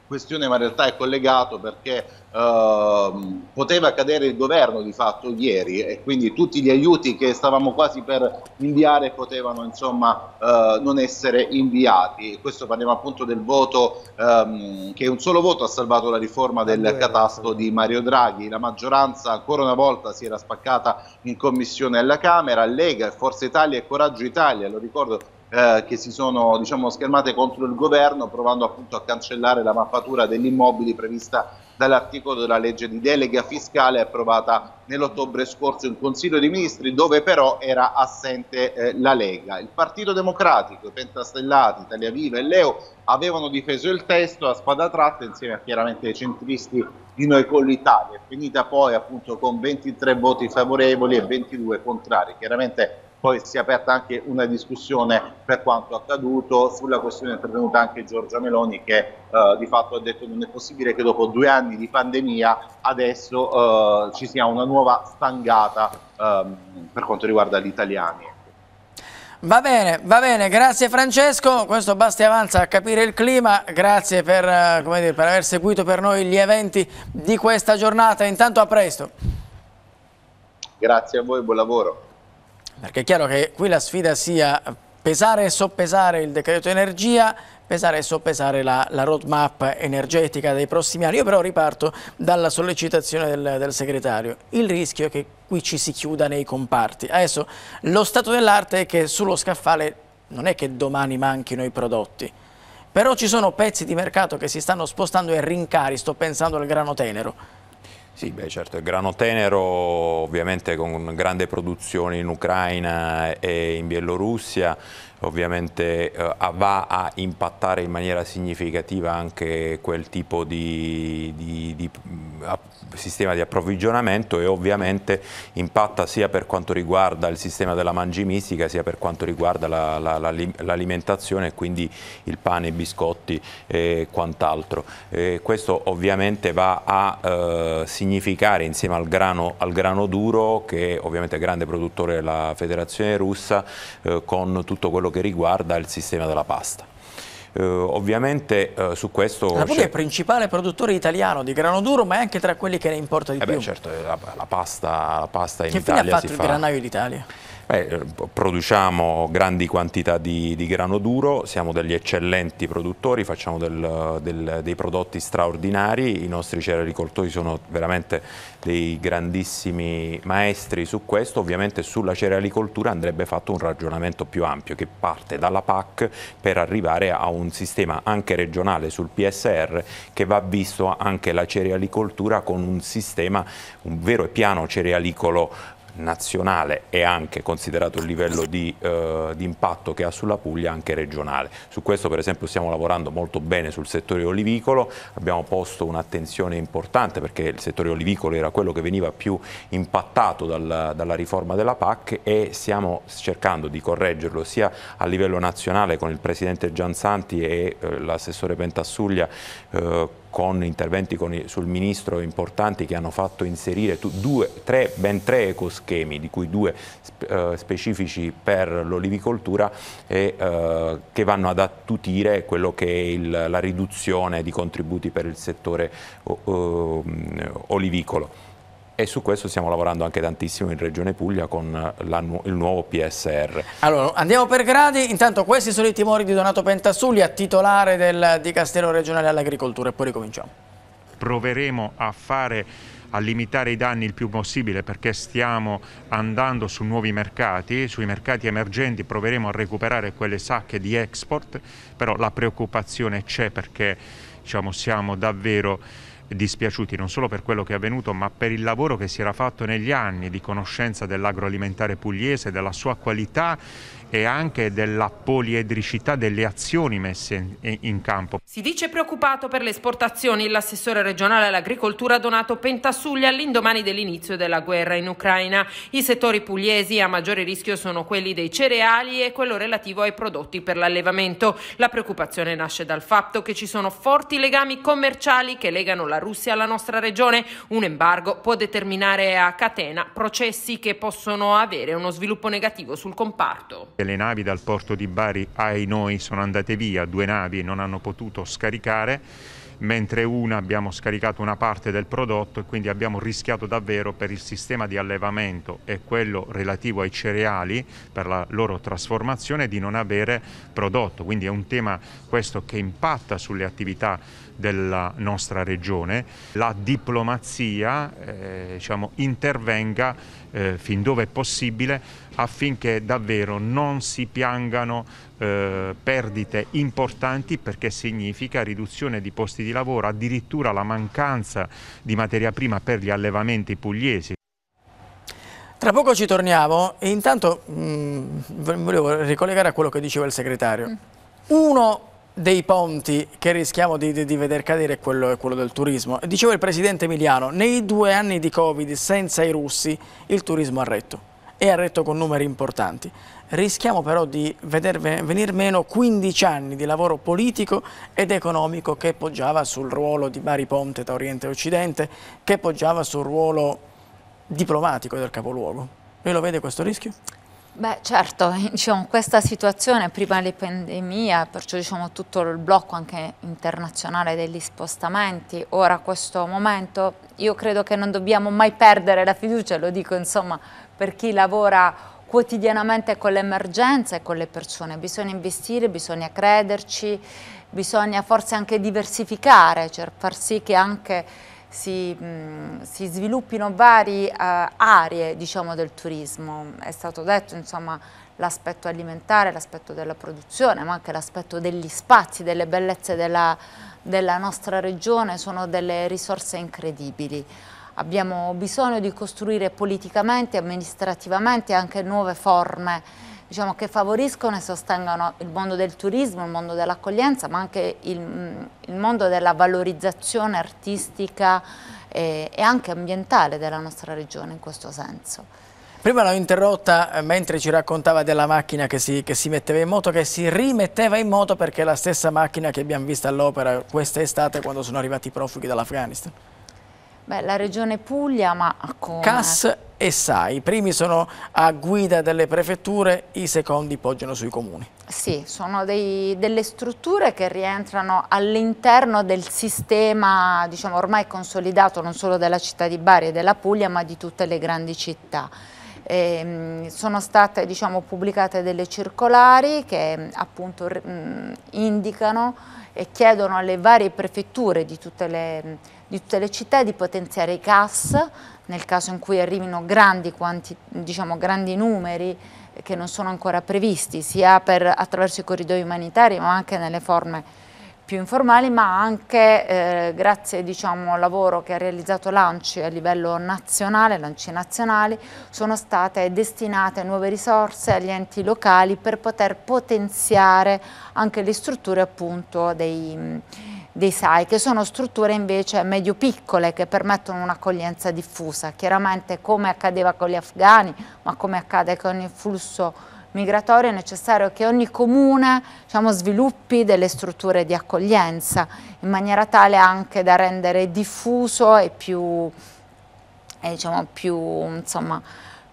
Speaker 8: questione ma in realtà è collegato perché Uh, poteva cadere il governo di fatto ieri e quindi tutti gli aiuti che stavamo quasi per inviare potevano insomma uh, non essere inviati. Questo parliamo appunto del voto um, che un solo voto ha salvato la riforma del catasto di Mario Draghi. La maggioranza ancora una volta si era spaccata in commissione alla Camera, Lega, Forza Italia e Coraggio Italia, lo ricordo eh, che si sono diciamo, schermate contro il governo provando appunto a cancellare la mappatura degli immobili prevista dall'articolo della legge di delega fiscale approvata nell'ottobre scorso in Consiglio dei Ministri, dove però era assente eh, la Lega. Il Partito Democratico, Pentastellati, Italia Viva e Leo avevano difeso il testo a spada tratta insieme a chiaramente ai centristi di Noi con l'Italia, finita poi appunto con 23 voti favorevoli e 22 contrari. Chiaramente poi si è aperta anche una discussione per quanto accaduto, sulla questione è intervenuta anche Giorgia Meloni che eh, di fatto ha detto che non è possibile che dopo due anni di pandemia adesso eh, ci sia una nuova stangata eh, per quanto riguarda gli italiani.
Speaker 2: Va bene, va bene, grazie Francesco, questo basti avanza a capire il clima, grazie per, eh, dire, per aver seguito per noi gli eventi di questa giornata, intanto a presto.
Speaker 8: Grazie a voi, buon lavoro.
Speaker 2: Perché è chiaro che qui la sfida sia pesare e soppesare il decreto energia, pesare e soppesare la, la roadmap energetica dei prossimi anni. Io però riparto dalla sollecitazione del, del segretario. Il rischio è che qui ci si chiuda nei comparti. Adesso lo stato dell'arte è che sullo scaffale non è che domani manchino i prodotti, però ci sono pezzi di mercato che si stanno spostando e rincari, sto pensando al grano tenero
Speaker 4: sì, beh, certo, il grano tenero ovviamente con grande produzione in Ucraina e in Bielorussia ovviamente eh, va a impattare in maniera significativa anche quel tipo di, di, di sistema di approvvigionamento e ovviamente impatta sia per quanto riguarda il sistema della mangimistica sia per quanto riguarda l'alimentazione la, la, e quindi il pane, i biscotti e quant'altro. questo ovviamente va a eh, significare insieme al grano, al grano, duro che ovviamente è grande produttore della federazione russa eh, con tutto quello che riguarda il sistema della pasta. Uh, ovviamente uh, su questo...
Speaker 2: La Puglia è il principale produttore italiano di grano duro, ma è anche tra quelli che ne importa di
Speaker 4: eh
Speaker 2: più.
Speaker 4: Beh, certo, la, la, pasta, la pasta in
Speaker 2: che
Speaker 4: Italia
Speaker 2: Che fine ha fatto il fa... granaio d'Italia?
Speaker 4: Beh, produciamo grandi quantità di, di, grano duro, siamo degli eccellenti produttori, facciamo del, del, dei prodotti straordinari, i nostri cerealicoltori sono veramente dei grandissimi maestri su questo, ovviamente sulla cerealicoltura andrebbe fatto un ragionamento più ampio che parte dalla PAC per arrivare a un sistema anche regionale sul PSR che va visto anche la cerealicoltura con un sistema, un vero e piano cerealicolo nazionale e anche considerato il livello di, eh, di, impatto che ha sulla Puglia anche regionale. Su questo per esempio stiamo lavorando molto bene sul settore olivicolo, abbiamo posto un'attenzione importante perché il settore olivicolo era quello che veniva più impattato dal, dalla riforma della PAC e stiamo cercando di correggerlo sia a livello nazionale con il Presidente Gianzanti e eh, l'assessore Pentassuglia eh, con interventi con, sul Ministro importanti che hanno fatto inserire due, tre, ben tre ecoschemi, di cui due eh, specifici per l'olivicoltura eh, che vanno ad attutire quello che è il, la riduzione di contributi per il settore olivicolo e su questo stiamo lavorando anche tantissimo in Regione Puglia con la, il nuovo PSR.
Speaker 2: Allora, andiamo per gradi, intanto questi sono i timori di Donato Pentasuglia, titolare del Dicastero regionale all'agricoltura e poi ricominciamo.
Speaker 9: Proveremo a fare a limitare i danni il più possibile perché stiamo andando su nuovi mercati, sui mercati emergenti proveremo a recuperare quelle sacche di export, però la preoccupazione c'è perché diciamo, siamo davvero dispiaciuti non solo per quello che è avvenuto ma per il lavoro che si era fatto negli anni di conoscenza dell'agroalimentare pugliese, della sua qualità e anche della poliedricità delle azioni messe in campo.
Speaker 10: Si dice preoccupato per le esportazioni l'assessore regionale all'agricoltura Donato Pentasuglia all'indomani dell'inizio della guerra in Ucraina. I settori pugliesi a maggiore rischio sono quelli dei cereali e quello relativo ai prodotti per l'allevamento. La preoccupazione nasce dal fatto che ci sono forti legami commerciali che legano la Russia alla nostra regione. Un embargo può determinare a catena processi che possono avere uno sviluppo negativo sul comparto.
Speaker 9: Le navi dal porto di Bari, ai noi, sono andate via, due navi non hanno potuto scaricare, mentre una abbiamo scaricato una parte del prodotto e quindi abbiamo rischiato davvero per il sistema di allevamento e quello relativo ai cereali, per la loro trasformazione, di non avere prodotto. Quindi è un tema questo che impatta sulle attività della nostra regione. La diplomazia eh, diciamo, intervenga eh, fin dove è possibile affinché davvero non si piangano eh, perdite importanti perché significa riduzione di posti di lavoro, addirittura la mancanza di materia prima per gli allevamenti pugliesi.
Speaker 2: Tra poco ci torniamo e intanto mh, mm, volevo ricollegare a quello che diceva il segretario. Mm. Uno dei ponti che rischiamo di, di, di veder cadere è quello, è quello, del turismo. Diceva il presidente Emiliano, nei due anni di Covid senza i russi il turismo ha retto e ha retto con numeri importanti. Rischiamo però di veder venire meno 15 anni di lavoro politico ed economico che poggiava sul ruolo di Bari Ponte tra Oriente e Occidente, che poggiava sul ruolo diplomatico del capoluogo. Lei lo vede questo rischio?
Speaker 3: Beh certo, diciamo, questa situazione prima della pandemia, perciò diciamo, tutto il blocco anche internazionale degli spostamenti, ora questo momento, io credo che non dobbiamo mai perdere la fiducia, lo dico insomma per chi lavora quotidianamente con l'emergenza e con le persone. Bisogna investire, bisogna crederci, bisogna forse anche diversificare, cioè far sì che anche si, mh, si sviluppino varie uh, aree diciamo, del turismo. È stato detto insomma l'aspetto alimentare, l'aspetto della produzione, ma anche l'aspetto degli spazi, delle bellezze della, della nostra regione, sono delle risorse incredibili abbiamo bisogno di costruire politicamente, amministrativamente anche nuove forme diciamo, che favoriscono e sostengano il mondo del turismo, il mondo dell'accoglienza, ma anche il, il, mondo della valorizzazione artistica e, e anche ambientale della nostra regione in questo senso.
Speaker 2: Prima l'ho interrotta eh, mentre ci raccontava della macchina che si, che si, metteva in moto, che si rimetteva in moto perché è la stessa macchina che abbiamo visto all'opera quest'estate quando sono arrivati i profughi dall'Afghanistan.
Speaker 3: Beh, la regione Puglia, ma come?
Speaker 2: CAS e SAI, i primi sono a guida delle prefetture, i secondi poggiano sui comuni.
Speaker 3: Sì, sono dei, delle strutture che rientrano all'interno del sistema diciamo, ormai consolidato non solo della città di Bari e della Puglia, ma di tutte le grandi città. Eh, sono state diciamo, pubblicate delle circolari che appunto mh, indicano e chiedono alle varie prefetture di tutte le di tutte le città di potenziare i CAS nel caso in cui arrivino grandi, quanti, diciamo, grandi numeri che non sono ancora previsti, sia per, attraverso i corridoi umanitari ma anche nelle forme più informali, ma anche eh, grazie diciamo, al lavoro che ha realizzato l'ANCI a livello nazionale, l'ANCI nazionali, sono state destinate nuove risorse agli enti locali per poter potenziare anche le strutture appunto dei, dei SAI, che sono strutture invece medio-piccole che permettono un'accoglienza diffusa. Chiaramente come accadeva con gli afghani, ma come accade con il flusso migratorio è necessario che ogni comune diciamo, sviluppi delle strutture di accoglienza in maniera tale anche da rendere diffuso e più, eh, diciamo, più, insomma,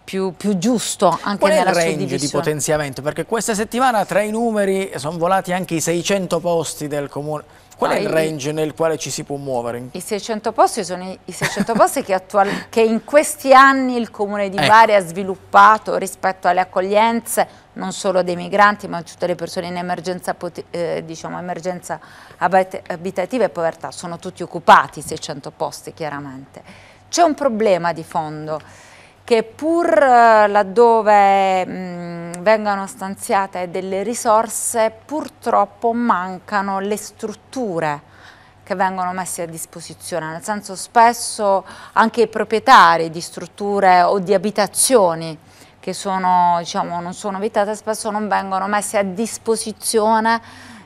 Speaker 3: più, più, giusto anche
Speaker 2: Qual
Speaker 3: nella
Speaker 2: sua divisione. Di potenziamento? Perché questa settimana tra i numeri sono volati anche i 600 posti del comune. Qual è il range nel quale ci si può muovere?
Speaker 3: I 600 posti sono i, i 600 posti che, attual, che, in questi anni il Comune di ecco. Bari ha sviluppato rispetto alle accoglienze non solo dei migranti ma di tutte le persone in emergenza, eh, diciamo, emergenza abitativa e povertà. Sono tutti occupati i 600 posti chiaramente. C'è un problema di fondo che pur eh, laddove mh, vengano stanziate delle risorse purtroppo mancano le strutture che vengono messe a disposizione, nel senso spesso anche i proprietari di strutture o di abitazioni che sono, diciamo, non sono abitate spesso non vengono messe a disposizione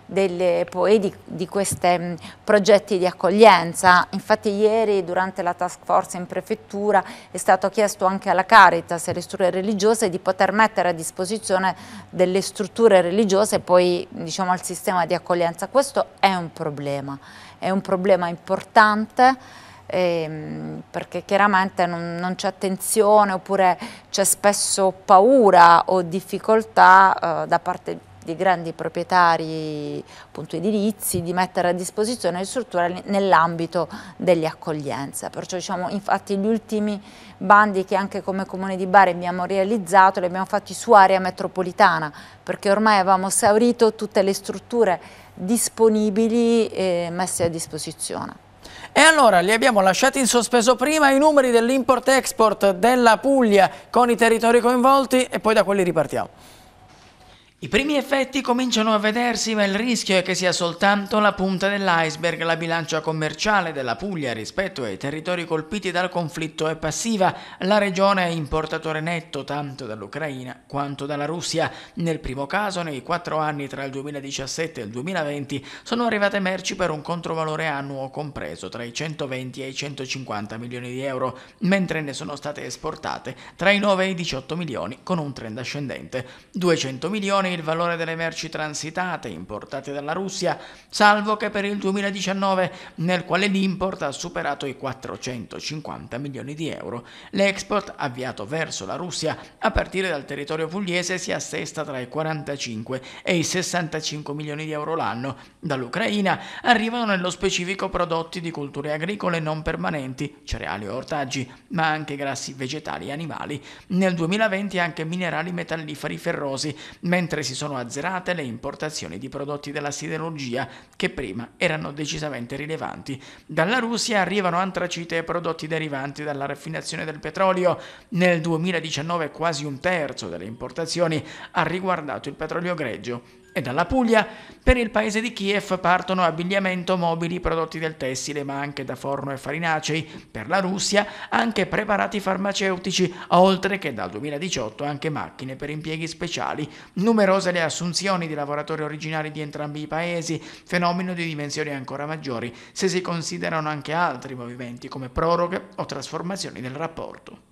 Speaker 3: delle, poi di, di questi mm, progetti di accoglienza. Infatti ieri durante la task force in prefettura è stato chiesto anche alla Caritas e alle strutture religiose di poter mettere a disposizione delle strutture religiose poi diciamo al sistema di accoglienza. Questo è un problema, è un problema importante. Ehm, perché chiaramente non, non c'è attenzione oppure c'è spesso paura o difficoltà eh, da parte di grandi proprietari appunto, edilizi di mettere a disposizione le strutture nell'ambito delle accoglienze. Perciò diciamo, infatti gli ultimi bandi che anche come Comune di Bari abbiamo realizzato li abbiamo fatti su area metropolitana perché ormai avevamo esaurito tutte le strutture disponibili e messe a disposizione.
Speaker 2: E allora li abbiamo lasciati in sospeso prima i numeri dell'import-export della Puglia con i territori coinvolti e poi da quelli ripartiamo. I primi effetti cominciano a vedersi, ma il rischio è che sia soltanto la punta dell'iceberg. La bilancia commerciale della Puglia rispetto ai territori colpiti dal conflitto è passiva. La regione è importatore netto tanto dall'Ucraina quanto dalla Russia. Nel primo caso, nei quattro anni tra il 2017 e il 2020, sono arrivate merci per un controvalore annuo compreso tra i 120 e i 150 milioni di euro, mentre ne sono state esportate tra i 9 e i 18 milioni, con un trend ascendente. 200 milioni il valore delle merci transitate importate dalla Russia, salvo che per il 2019, nel quale l'import ha superato i 450 milioni di euro. L'export avviato verso la Russia a partire dal territorio pugliese si assesta tra i 45 e i 65 milioni di euro l'anno. Dall'Ucraina arrivano nello specifico prodotti di culture agricole non permanenti, cereali e ortaggi, ma anche grassi vegetali e animali. Nel 2020 anche minerali metalliferi ferrosi, mentre mentre si sono azzerate le importazioni di prodotti della siderurgia che prima erano decisamente rilevanti. Dalla Russia arrivano antracite e prodotti derivanti dalla raffinazione del petrolio. Nel 2019 quasi un terzo delle importazioni ha riguardato il petrolio greggio e dalla Puglia per il paese di Kiev partono abbigliamento, mobili, prodotti del tessile, ma anche da forno e farinacei. Per la Russia anche preparati farmaceutici, oltre che dal 2018 anche macchine per impieghi speciali. Numerose le assunzioni di lavoratori originari di entrambi i paesi, fenomeno di dimensioni ancora maggiori se si considerano anche altri movimenti come proroghe o trasformazioni del rapporto.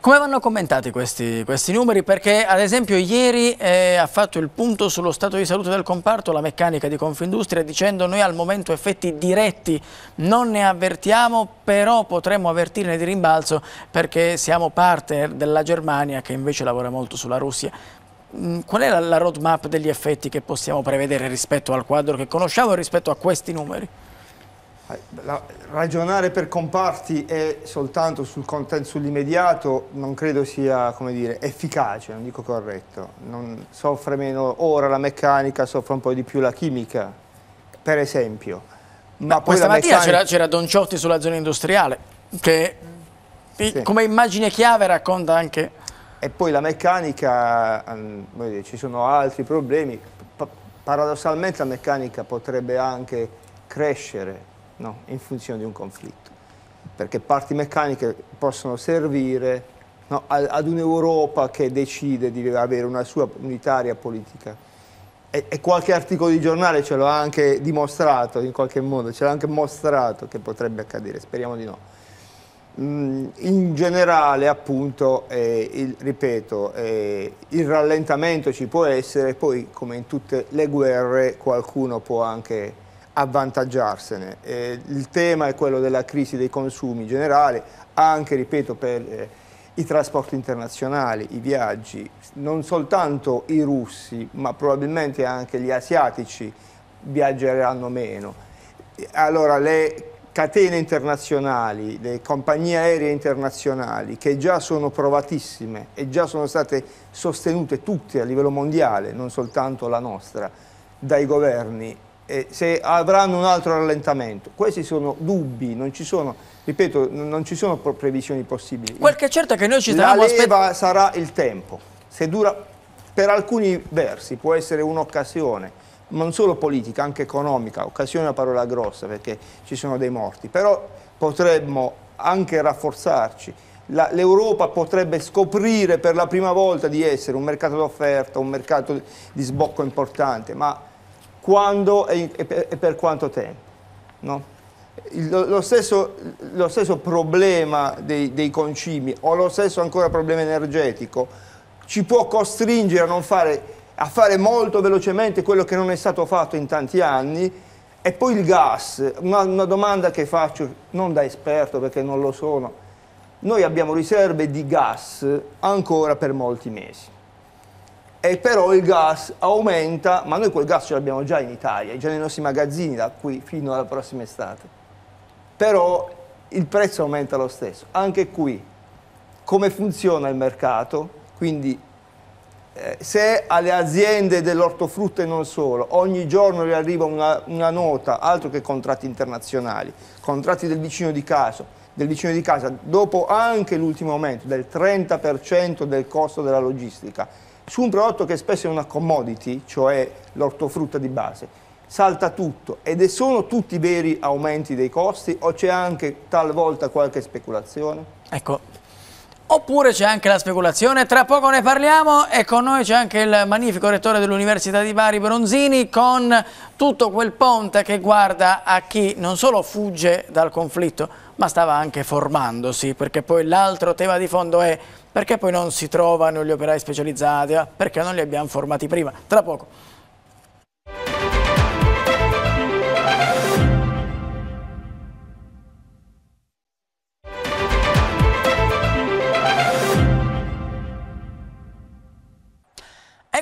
Speaker 2: Come vanno commentati questi, questi, numeri? Perché ad esempio ieri eh, ha fatto il punto sullo stato di salute del comparto la meccanica di Confindustria dicendo noi al momento effetti diretti non ne avvertiamo però potremmo avvertirne di rimbalzo perché siamo partner della Germania che invece lavora molto sulla Russia. Mm, qual è la, la roadmap degli effetti che possiamo prevedere rispetto al quadro che conosciamo e rispetto a questi numeri?
Speaker 7: Ragionare per comparti e soltanto sul sull'immediato non credo sia dire, efficace, non dico corretto. Non soffre meno ora la meccanica, soffre un po' di più la chimica, per esempio.
Speaker 2: Ma, Ma questa mattina c'era meccanica... Don Ciotti sulla zona industriale, che sì. come immagine chiave racconta anche...
Speaker 7: E poi la meccanica, ehm, dire, ci sono altri problemi, paradossalmente la meccanica potrebbe anche crescere no? in funzione di un conflitto, perché parti meccaniche possono servire no? ad un'Europa che decide di avere una sua unitaria politica. E, e, qualche articolo di giornale ce l'ha anche dimostrato in qualche modo, ce l'ha anche mostrato che potrebbe accadere, speriamo di no. Mm, in generale appunto, eh, il, ripeto, eh, il rallentamento ci può essere, poi come in tutte le guerre qualcuno può anche avvantaggiarsene. Eh, il tema è quello della crisi dei consumi in generale, anche ripeto per eh, i trasporti internazionali, i viaggi, non soltanto i russi ma probabilmente anche gli asiatici viaggeranno meno. Allora le catene internazionali, le compagnie aeree internazionali che già sono provatissime e già sono state sostenute tutte a livello mondiale, non soltanto la nostra, dai governi, eh, se avranno un altro rallentamento. Questi sono dubbi, non ci sono, ripeto, non ci sono previsioni possibili.
Speaker 2: Quel che è certo è che noi ci
Speaker 7: stiamo aspettando... La sarà il tempo, se dura per alcuni versi può essere un'occasione, non solo politica, anche economica, occasione è una parola grossa perché ci sono dei morti, però potremmo anche rafforzarci. L'Europa potrebbe scoprire per la prima volta di essere un mercato d'offerta, un mercato di sbocco importante, ma quando e, per quanto tempo? No? Lo stesso, lo stesso, problema dei, dei concimi o lo stesso ancora problema energetico ci può costringere a fare a fare molto velocemente quello che non è stato fatto in tanti anni e poi il gas, una, una domanda che faccio non da esperto perché non lo sono, noi abbiamo riserve di gas ancora per molti mesi e però il gas aumenta, ma noi quel gas ce l'abbiamo già in Italia, già nei nostri magazzini da qui fino alla prossima estate, però il prezzo aumenta lo stesso, anche qui. Come funziona il mercato, quindi eh, se alle aziende dell'ortofrutta e non solo ogni giorno gli arriva una, una, nota, altro che contratti internazionali, contratti del vicino di casa, del vicino di casa dopo anche l'ultimo aumento del 30% del costo della logistica, su un prodotto che spesso è una commodity, cioè l'ortofrutta di base, salta tutto ed sono tutti veri aumenti dei costi o c'è anche talvolta qualche speculazione?
Speaker 2: Ecco, Oppure c'è anche la speculazione, tra poco ne parliamo e con noi c'è anche il magnifico rettore dell'Università di Bari Bronzini con tutto quel ponte che guarda a chi non solo fugge dal conflitto ma stava anche formandosi perché poi l'altro tema di fondo è perché poi non si trovano gli operai specializzati, perché non li abbiamo formati prima, tra poco.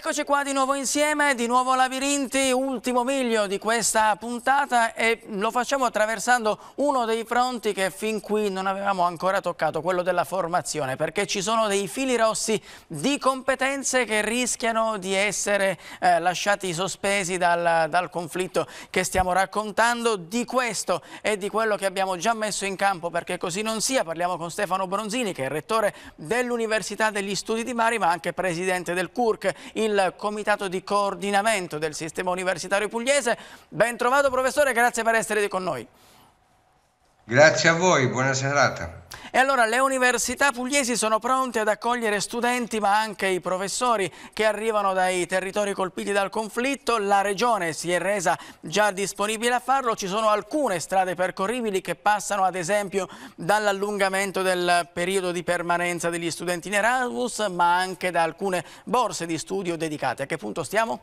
Speaker 2: Eccoci qua di nuovo insieme, di nuovo Labirinti, ultimo miglio di questa puntata e lo facciamo attraversando uno dei fronti che fin qui non avevamo ancora toccato, quello della formazione, perché ci sono dei fili rossi di competenze che rischiano di essere eh, lasciati sospesi dal, dal conflitto che stiamo raccontando. Di questo e di quello che abbiamo già messo in campo, perché così non sia, parliamo con Stefano Bronzini, che è rettore dell'Università degli Studi di Bari, ma anche presidente del CURC, il Comitato di Coordinamento del Sistema Universitario Pugliese. Ben trovato professore, grazie per essere con noi.
Speaker 11: Grazie a voi, buona serata.
Speaker 2: E allora le università pugliesi sono pronte ad accogliere studenti ma anche i professori che arrivano dai territori colpiti dal conflitto. La regione si è resa già disponibile a farlo. Ci sono alcune strade percorribili che passano ad esempio dall'allungamento del periodo di permanenza degli studenti in Erasmus ma anche da alcune borse di studio dedicate. A che punto stiamo?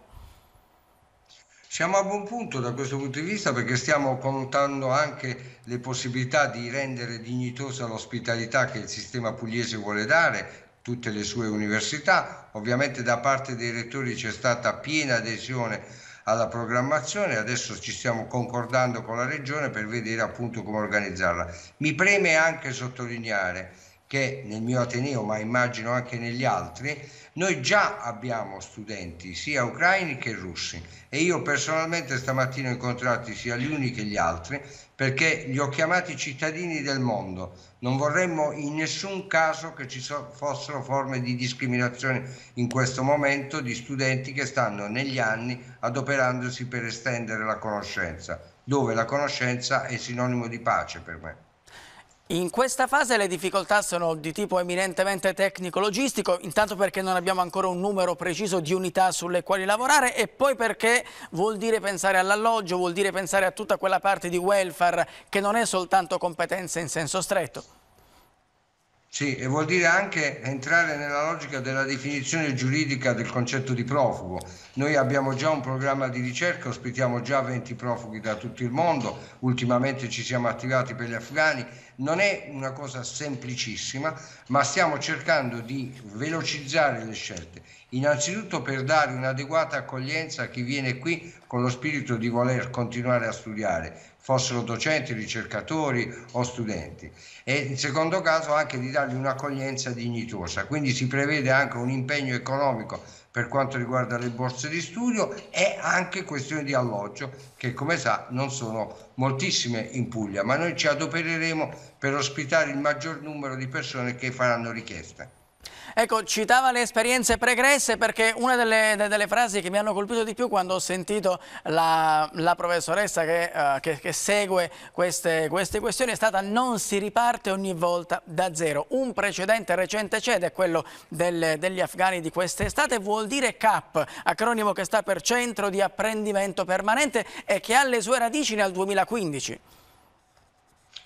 Speaker 11: Siamo a buon punto da questo punto di vista perché stiamo contando anche le possibilità di rendere dignitosa l'ospitalità che il sistema pugliese vuole dare tutte le sue università. Ovviamente da parte dei rettori c'è stata piena adesione alla programmazione, adesso ci stiamo concordando con la regione per vedere appunto come organizzarla. Mi preme anche sottolineare che nel mio Ateneo, ma immagino anche negli altri, noi già abbiamo studenti sia ucraini che russi e io personalmente stamattina ho incontrato sia gli uni che gli altri perché li ho chiamati cittadini del mondo. Non vorremmo in nessun caso che ci fossero forme di discriminazione in questo momento di studenti che stanno negli anni adoperandosi per estendere la conoscenza, dove la conoscenza è sinonimo di pace per me.
Speaker 2: In questa fase le difficoltà sono di tipo eminentemente tecnico-logistico, intanto perché non abbiamo ancora un numero preciso di unità sulle quali lavorare e poi perché vuol dire pensare all'alloggio, vuol dire pensare a tutta quella parte di welfare che non è soltanto competenza in senso stretto.
Speaker 11: Sì, e vuol dire anche entrare nella logica della definizione giuridica del concetto di profugo. Noi abbiamo già un programma di ricerca, ospitiamo già 20 profughi da tutto il mondo, ultimamente ci siamo attivati per gli afghani. Non è una cosa semplicissima, ma stiamo cercando di velocizzare le scelte. Innanzitutto per dare un'adeguata accoglienza a chi viene qui con lo spirito di voler continuare a studiare, fossero docenti, ricercatori o studenti e in secondo caso anche di dargli un'accoglienza dignitosa. Quindi si prevede anche un impegno economico per quanto riguarda le borse di studio e anche questioni di alloggio che come sa non sono moltissime in Puglia, ma noi ci adopereremo per ospitare il maggior numero di persone che faranno richiesta.
Speaker 2: Ecco, citava le esperienze pregresse perché una delle, delle, frasi che mi hanno colpito di più quando ho sentito la, la professoressa che, uh, che, che segue queste, queste, questioni è stata non si riparte ogni volta da zero. Un precedente recente c'è ed è quello del, degli afghani di quest'estate, vuol dire CAP, acronimo che sta per Centro di Apprendimento Permanente e che ha le sue radici nel 2015.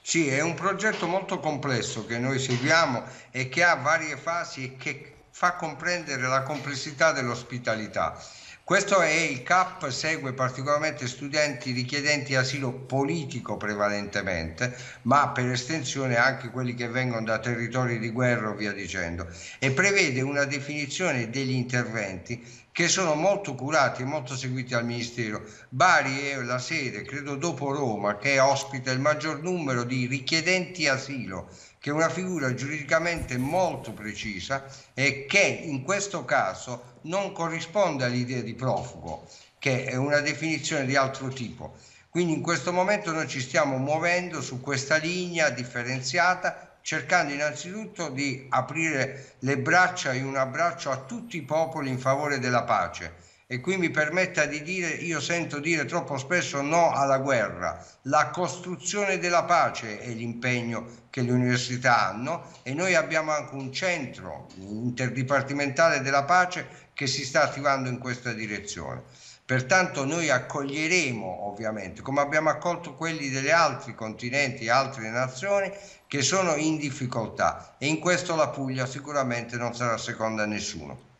Speaker 11: Sì, è un progetto molto complesso che noi seguiamo e che ha varie fasi e che fa comprendere la complessità dell'ospitalità. Questo è il CAP, segue particolarmente studenti richiedenti asilo politico prevalentemente, ma per estensione anche quelli che vengono da territori di guerra o via dicendo, e prevede una definizione degli interventi che sono molto curati e molto seguiti al Ministero. Bari è la sede, credo dopo Roma, che ospita il maggior numero di richiedenti asilo, che è una figura giuridicamente molto precisa e che in questo caso non corrisponde all'idea di profugo, che è una definizione di altro tipo. Quindi in questo momento noi ci stiamo muovendo su questa linea differenziata cercando innanzitutto di aprire le braccia e un abbraccio a tutti i popoli in favore della pace. E qui mi permetta di dire, io sento dire troppo spesso no alla guerra. La costruzione della pace è l'impegno che le università hanno e noi abbiamo anche un centro interdipartimentale della pace che si sta attivando in questa direzione. Pertanto noi accoglieremo ovviamente, come abbiamo accolto quelli degli altri continenti altre nazioni, che sono in difficoltà e in questo la Puglia sicuramente non sarà seconda a nessuno.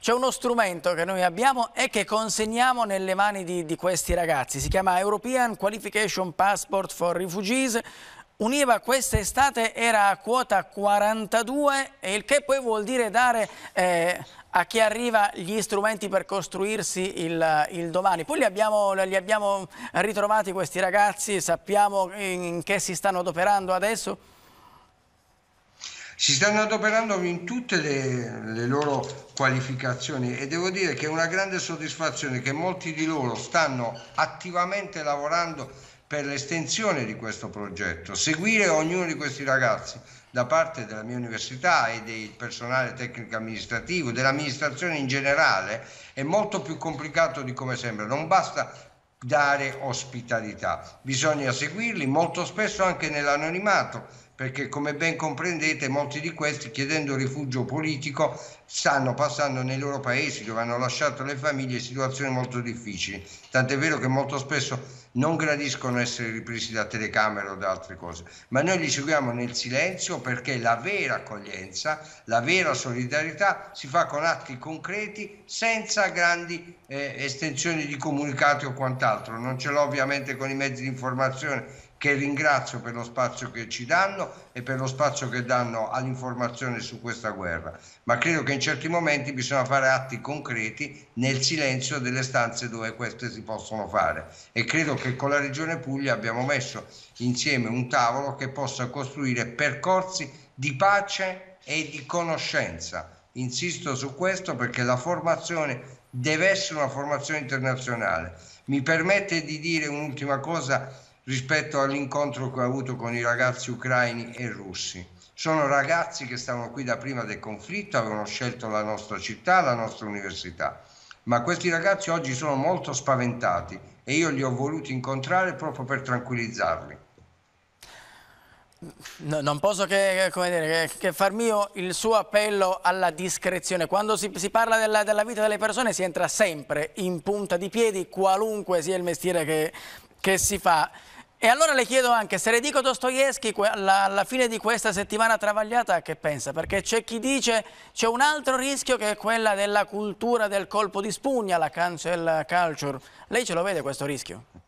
Speaker 2: C'è uno strumento che noi abbiamo e che consegniamo nelle mani di, di questi ragazzi, si chiama European Qualification Passport for Refugees, univa quest'estate era a quota 42 e il che poi vuol dire dare eh, a chi arriva gli strumenti per costruirsi il, il domani. Poi li abbiamo, li abbiamo, ritrovati questi ragazzi, sappiamo in che si stanno adoperando adesso?
Speaker 11: Si stanno adoperando in tutte le, le, loro qualificazioni e devo dire che è una grande soddisfazione che molti di loro stanno attivamente lavorando per l'estensione di questo progetto, seguire ognuno di questi ragazzi da parte della mia università e del personale tecnico amministrativo, dell'amministrazione in generale, è molto più complicato di come sembra. Non basta dare ospitalità, bisogna seguirli molto spesso anche nell'anonimato perché come ben comprendete molti di questi chiedendo rifugio politico stanno passando nei loro paesi dove hanno lasciato le famiglie situazioni molto difficili, tant'è vero che molto spesso non gradiscono essere ripresi da telecamere o da altre cose, ma noi li seguiamo nel silenzio perché la vera accoglienza, la vera solidarietà si fa con atti concreti senza grandi eh, estensioni di comunicati o quant'altro, non ce l'ho ovviamente con i mezzi di informazione che ringrazio per lo spazio che ci danno e per lo spazio che danno all'informazione su questa guerra, ma credo che in certi momenti bisogna fare atti concreti nel silenzio delle stanze dove queste si possono fare e credo che con la Regione Puglia abbiamo messo insieme un tavolo che possa costruire percorsi di pace e di conoscenza. Insisto su questo perché la formazione deve essere una formazione internazionale. Mi permette di dire un'ultima cosa rispetto all'incontro che ho avuto con i ragazzi ucraini e russi. Sono ragazzi che stavano qui da prima del conflitto, avevano scelto la nostra città, la nostra università, ma questi ragazzi oggi sono molto spaventati e io li ho voluti incontrare proprio per tranquillizzarli.
Speaker 2: No, non posso che, dire, che, che, far mio il suo appello alla discrezione. Quando si, si parla della, della, vita delle persone si entra sempre in punta di piedi, qualunque sia il mestiere che, che si fa. E allora le chiedo anche, se le dico Dostoevsky alla, fine di questa settimana travagliata, che pensa? Perché c'è chi dice c'è un altro rischio che è quella della cultura del colpo di spugna, la cancel culture. Lei ce lo vede questo rischio?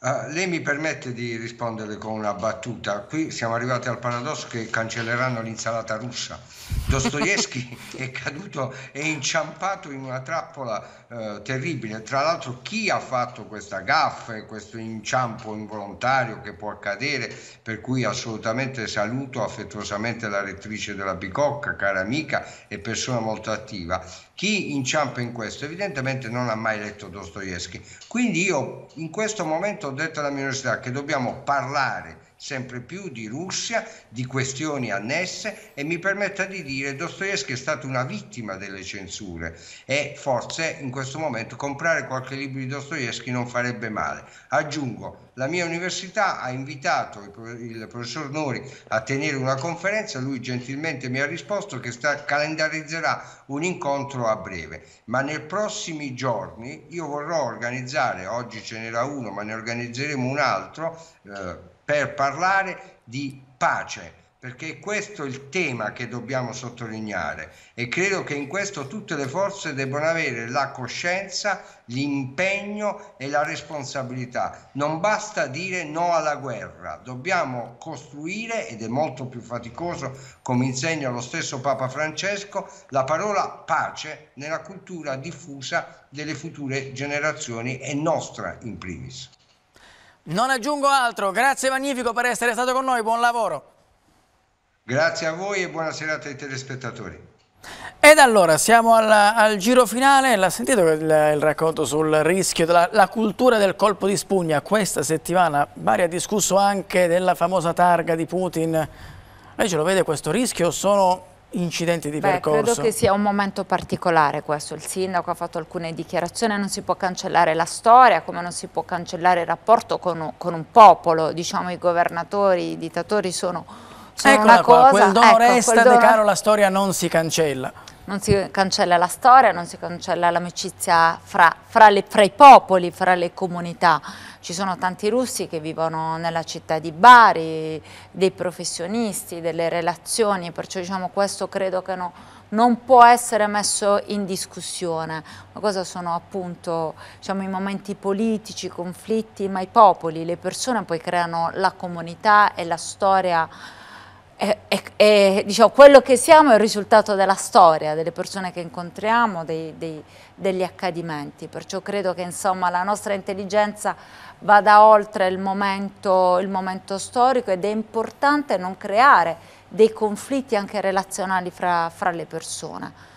Speaker 11: Uh, lei mi permette di rispondere con una battuta. Qui siamo arrivati al paradosso che cancelleranno l'insalata russa. Dostoevsky è caduto e inciampato in una trappola uh, terribile. Tra l'altro chi ha fatto questa gaffa, questo inciampo involontario che può accadere, per cui assolutamente saluto affettuosamente la rettrice della Bicocca, cara amica e persona molto attiva, chi inciampa in questo evidentemente non ha mai letto Dostoevsky. Quindi io in questo momento ho detto alla mia università che dobbiamo parlare sempre più di Russia, di questioni annesse e mi permetta di dire Dostoevsky è stato una vittima delle censure e forse in questo momento comprare qualche libro di Dostoevsky non farebbe male. Aggiungo, la mia università ha invitato il professor Nori a tenere una conferenza, lui gentilmente mi ha risposto che sta, calendarizzerà un incontro a breve, ma nei prossimi giorni io vorrò organizzare, oggi ce n'era uno, ma ne organizzeremo un altro, eh, per parlare di pace, perché questo è il tema che dobbiamo sottolineare e credo che in questo tutte le forze debbano avere la coscienza, l'impegno e la responsabilità. Non basta dire no alla guerra, dobbiamo costruire, ed è molto più faticoso, come insegna lo stesso Papa Francesco, la parola pace nella cultura diffusa delle future generazioni e nostra in primis.
Speaker 2: Non aggiungo altro, grazie Magnifico per essere stato con noi, buon lavoro.
Speaker 11: Grazie a voi e buona serata ai telespettatori.
Speaker 2: Ed allora siamo al, al giro finale, l'ha sentito il, il, racconto sul rischio della cultura del colpo di spugna questa settimana, Bari ha discusso anche della famosa targa di Putin, lei ce lo vede questo rischio? Sono incidenti di Beh, percorso?
Speaker 3: Credo che sia un momento particolare questo, il sindaco ha fatto alcune dichiarazioni, non si può cancellare la storia, come non si può cancellare il rapporto con, con un popolo, diciamo i governatori, i dittatori sono, sono
Speaker 2: Eccola
Speaker 3: una
Speaker 2: qua,
Speaker 3: cosa...
Speaker 2: quel dono ecco, resta, quel dono... De Caro, la storia non si cancella.
Speaker 3: Non si cancella la storia, non si cancella l'amicizia fra, fra, fra i popoli, fra le comunità ci sono tanti russi che vivono nella città di Bari, dei professionisti, delle relazioni, perciò diciamo, questo credo che no, non può essere messo in discussione. Una cosa sono appunto diciamo, i momenti politici, i conflitti, ma i popoli, le persone poi creano la comunità e la storia e, e, e diciamo, quello che siamo è il risultato della storia, delle persone che incontriamo, dei, dei, degli accadimenti, perciò credo che insomma, la nostra intelligenza vada oltre il momento, il momento storico ed è importante non creare dei conflitti anche relazionali fra, fra le persone.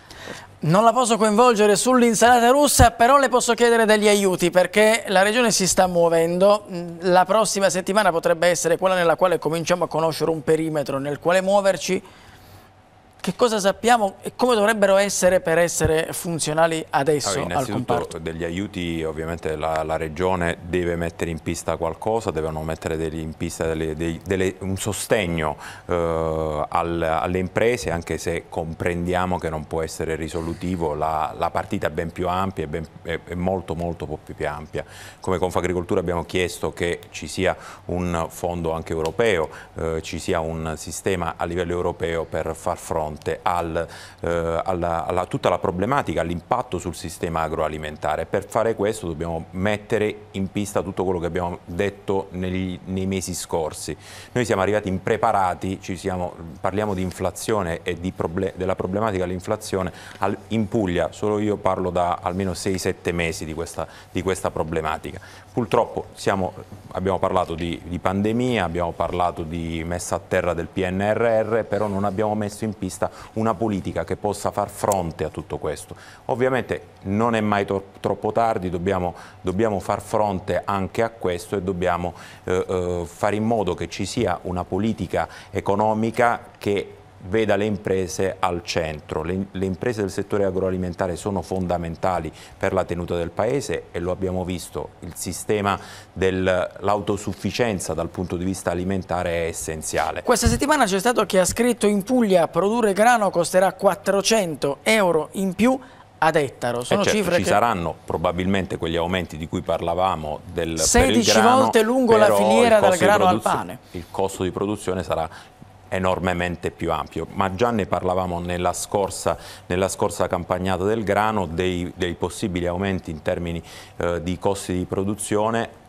Speaker 2: Non la posso coinvolgere sull'insalata russa, però le posso chiedere degli aiuti perché la regione si sta muovendo. La prossima settimana potrebbe essere quella nella quale cominciamo a conoscere un perimetro nel quale muoverci che cosa sappiamo e come dovrebbero essere per essere funzionali adesso allora, al comparto?
Speaker 4: degli aiuti ovviamente la, la, Regione deve mettere in pista qualcosa, devono mettere degli, in pista delle, dei, delle, un sostegno eh, al, alle imprese anche se comprendiamo che non può essere risolutivo, la, la partita è ben più ampia, è, ben, è, è molto molto più ampia. Come Confagricoltura abbiamo chiesto che ci sia un fondo anche europeo, eh, ci sia un sistema a livello europeo per far fronte fronte al, eh, alla, alla, tutta la problematica, all'impatto sul sistema agroalimentare. Per fare questo dobbiamo mettere in pista tutto quello che abbiamo detto negli, nei mesi scorsi. Noi siamo arrivati impreparati, siamo, parliamo di inflazione e di proble della problematica dell'inflazione, in Puglia solo io parlo da almeno 6-7 mesi di questa, di questa problematica. Purtroppo siamo, abbiamo parlato di, di pandemia, abbiamo parlato di messa a terra del PNRR, però non abbiamo messo in pista una politica che possa far fronte a tutto questo. Ovviamente non è mai troppo tardi, dobbiamo, dobbiamo, far fronte anche a questo e dobbiamo eh, eh, fare in modo che ci sia una politica economica che veda le imprese al centro. Le, le, imprese del settore agroalimentare sono fondamentali per la tenuta del Paese e lo abbiamo visto, il sistema dell'autosufficienza dal punto di vista alimentare è essenziale.
Speaker 2: Questa settimana c'è stato chi ha scritto in Puglia produrre grano costerà 400 euro in più ad ettaro. Sono
Speaker 4: eh certo,
Speaker 2: cifre
Speaker 4: ci
Speaker 2: che...
Speaker 4: saranno probabilmente quegli aumenti di cui parlavamo del
Speaker 2: 16
Speaker 4: grano,
Speaker 2: volte lungo la filiera dal grano al pane.
Speaker 4: Il costo di produzione sarà enormemente più ampio, ma già ne parlavamo nella scorsa, nella scorsa campagnata del grano dei, dei possibili aumenti in termini eh, di costi di produzione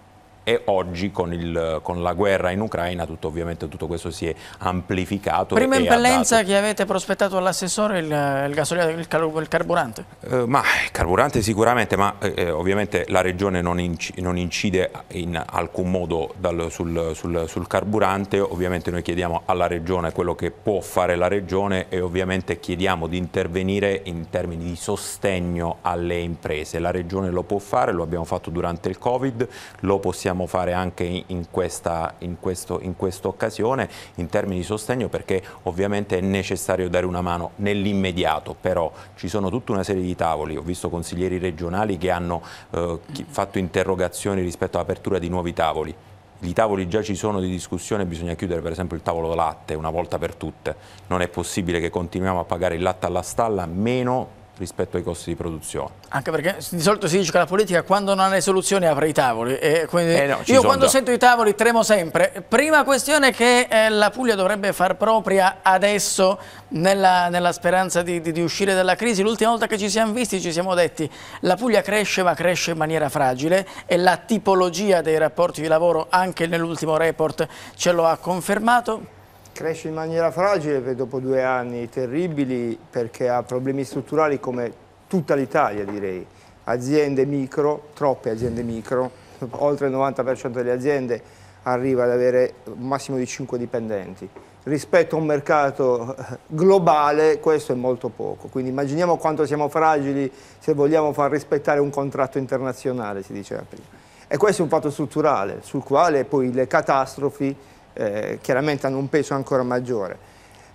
Speaker 4: e oggi con, il, con, la guerra in Ucraina tutto, ovviamente tutto questo si è amplificato.
Speaker 2: Prima impellenza dato... che avete prospettato all'assessore il, il gasolio, il, il carburante?
Speaker 4: Eh, ma il carburante sicuramente, ma eh, eh ovviamente la Regione non, inc non, incide in alcun modo dal, sul, sul, sul, carburante, ovviamente noi chiediamo alla Regione quello che può fare la Regione e ovviamente chiediamo di intervenire in termini di sostegno alle imprese. La Regione lo può fare, lo abbiamo fatto durante il Covid, lo possiamo possiamo fare anche in questa in questo, in questa occasione in termini di sostegno perché ovviamente è necessario dare una mano nell'immediato, però ci sono tutta una serie di tavoli, ho visto consiglieri regionali che hanno eh, fatto interrogazioni rispetto all'apertura di nuovi tavoli, i tavoli già ci sono di discussione, bisogna chiudere per esempio il tavolo latte una volta per tutte. Non è possibile che continuiamo a pagare il latte alla stalla meno rispetto ai costi di produzione.
Speaker 2: Anche perché di solito si dice che la politica quando non ha le soluzioni apre i tavoli eh no, io quando già. sento i tavoli tremo sempre. Prima questione che eh, la Puglia dovrebbe far propria adesso nella, nella speranza di, di, di, uscire dalla crisi. L'ultima volta che ci siamo visti ci siamo detti la Puglia cresce ma cresce in maniera fragile e la tipologia dei rapporti di lavoro anche nell'ultimo report ce lo ha confermato.
Speaker 7: Cresce in maniera fragile dopo due anni terribili perché ha problemi strutturali come tutta l'Italia direi. Aziende micro, troppe aziende micro, oltre il 90% delle aziende arriva ad avere un massimo di 5 dipendenti. Rispetto a un mercato globale questo è molto poco, quindi immaginiamo quanto siamo fragili se vogliamo far rispettare un contratto internazionale, si diceva prima. E questo è un fatto strutturale sul quale poi le catastrofi eh, chiaramente hanno un peso ancora maggiore.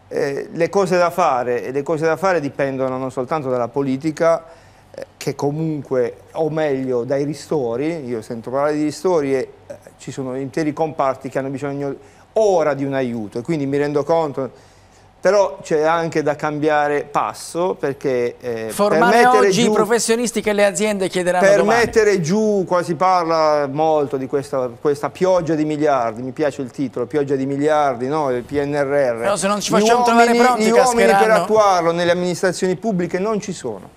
Speaker 7: Eh, le, cose fare, le, cose da fare, dipendono non soltanto dalla politica, eh, che comunque, o meglio dai ristori, io sento parlare di ristori e eh, ci sono interi comparti che hanno bisogno ora di un aiuto e quindi mi rendo conto però c'è anche da cambiare passo perché
Speaker 2: eh, formare oggi giù, i professionisti che le aziende chiederanno
Speaker 7: per
Speaker 2: domani.
Speaker 7: mettere giù, qua si parla molto di questa, questa, pioggia di miliardi mi piace il titolo, pioggia di miliardi no? il PNRR
Speaker 2: però se non ci facciamo uomini, trovare pronti
Speaker 7: gli uomini per attuarlo nelle amministrazioni pubbliche non ci sono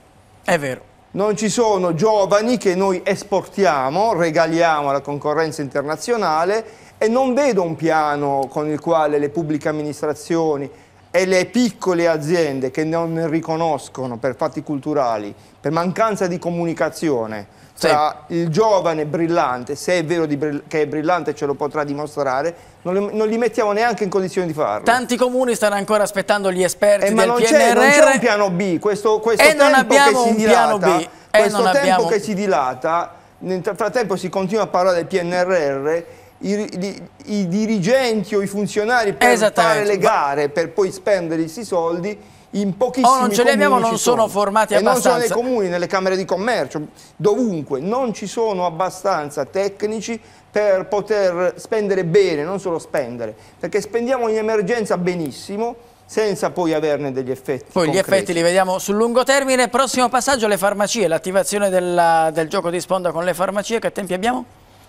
Speaker 2: è vero
Speaker 7: non ci sono giovani che noi esportiamo, regaliamo alla concorrenza internazionale e non vedo un piano con il quale le pubbliche amministrazioni e le piccole aziende che non riconoscono per fatti culturali, per mancanza di comunicazione tra sì. il giovane brillante, se è vero che è brillante ce lo potrà dimostrare, non, le, non, li mettiamo neanche in condizione di farlo.
Speaker 2: Tanti comuni stanno ancora aspettando gli esperti
Speaker 7: eh, non
Speaker 2: PNRR.
Speaker 7: non c'è un piano B, questo, questo
Speaker 2: e non abbiamo un
Speaker 7: dilata,
Speaker 2: piano B.
Speaker 7: Questo tempo abbiamo... che si dilata, nel frattempo si continua a parlare del PNRR i, i, i, dirigenti o i funzionari per fare le gare per poi spendere questi soldi in pochissimi
Speaker 2: oh, non ce li abbiamo, non sono, sono formati
Speaker 7: e
Speaker 2: abbastanza.
Speaker 7: non sono nei comuni, nelle camere di commercio, dovunque, non ci sono abbastanza tecnici per poter spendere bene, non solo spendere, perché spendiamo in emergenza benissimo, senza poi averne degli effetti
Speaker 2: Poi
Speaker 7: concreti.
Speaker 2: gli effetti li vediamo sul lungo termine. Prossimo passaggio, le farmacie, l'attivazione del gioco di sponda con le farmacie, che tempi abbiamo?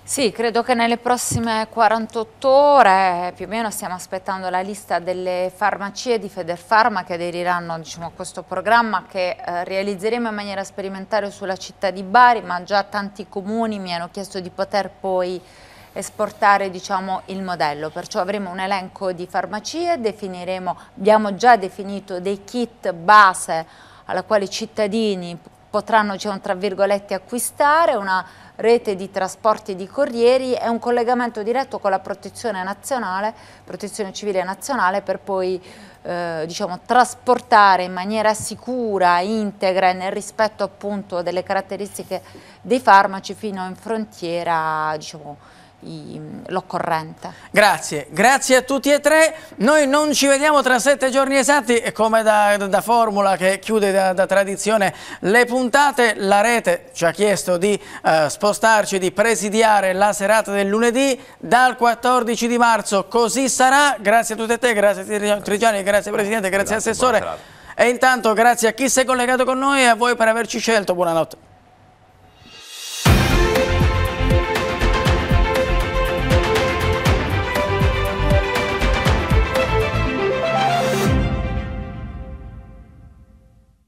Speaker 3: Sì, credo che nelle prossime 48 ore più o meno stiamo aspettando la lista delle farmacie di Federfarma che aderiranno diciamo, a questo programma che eh, realizzeremo in maniera sperimentale sulla città di Bari, ma già tanti comuni mi hanno chiesto di poter poi esportare diciamo, il modello, perciò avremo un elenco di farmacie, abbiamo già definito dei kit base alla quale i cittadini potranno, diciamo, tra virgolette, acquistare, una rete di trasporti di corrieri e un collegamento diretto con la protezione nazionale, protezione civile nazionale per poi eh, diciamo, trasportare in maniera sicura, integra e nel rispetto appunto delle caratteristiche dei farmaci fino in frontiera diciamo, l'occorrente.
Speaker 2: Grazie, grazie a tutti e tre. Noi non ci vediamo tra sette giorni esatti come da, da formula che chiude da, da, tradizione le puntate. La rete ci ha chiesto di uh, spostarci, di presidiare la serata del lunedì dal 14 di marzo. Così sarà. Grazie a tutti e te, grazie a Trigiani, grazie Presidente, grazie, grazie Assessore. E intanto grazie a chi si è collegato con noi e a voi per averci scelto. Buonanotte.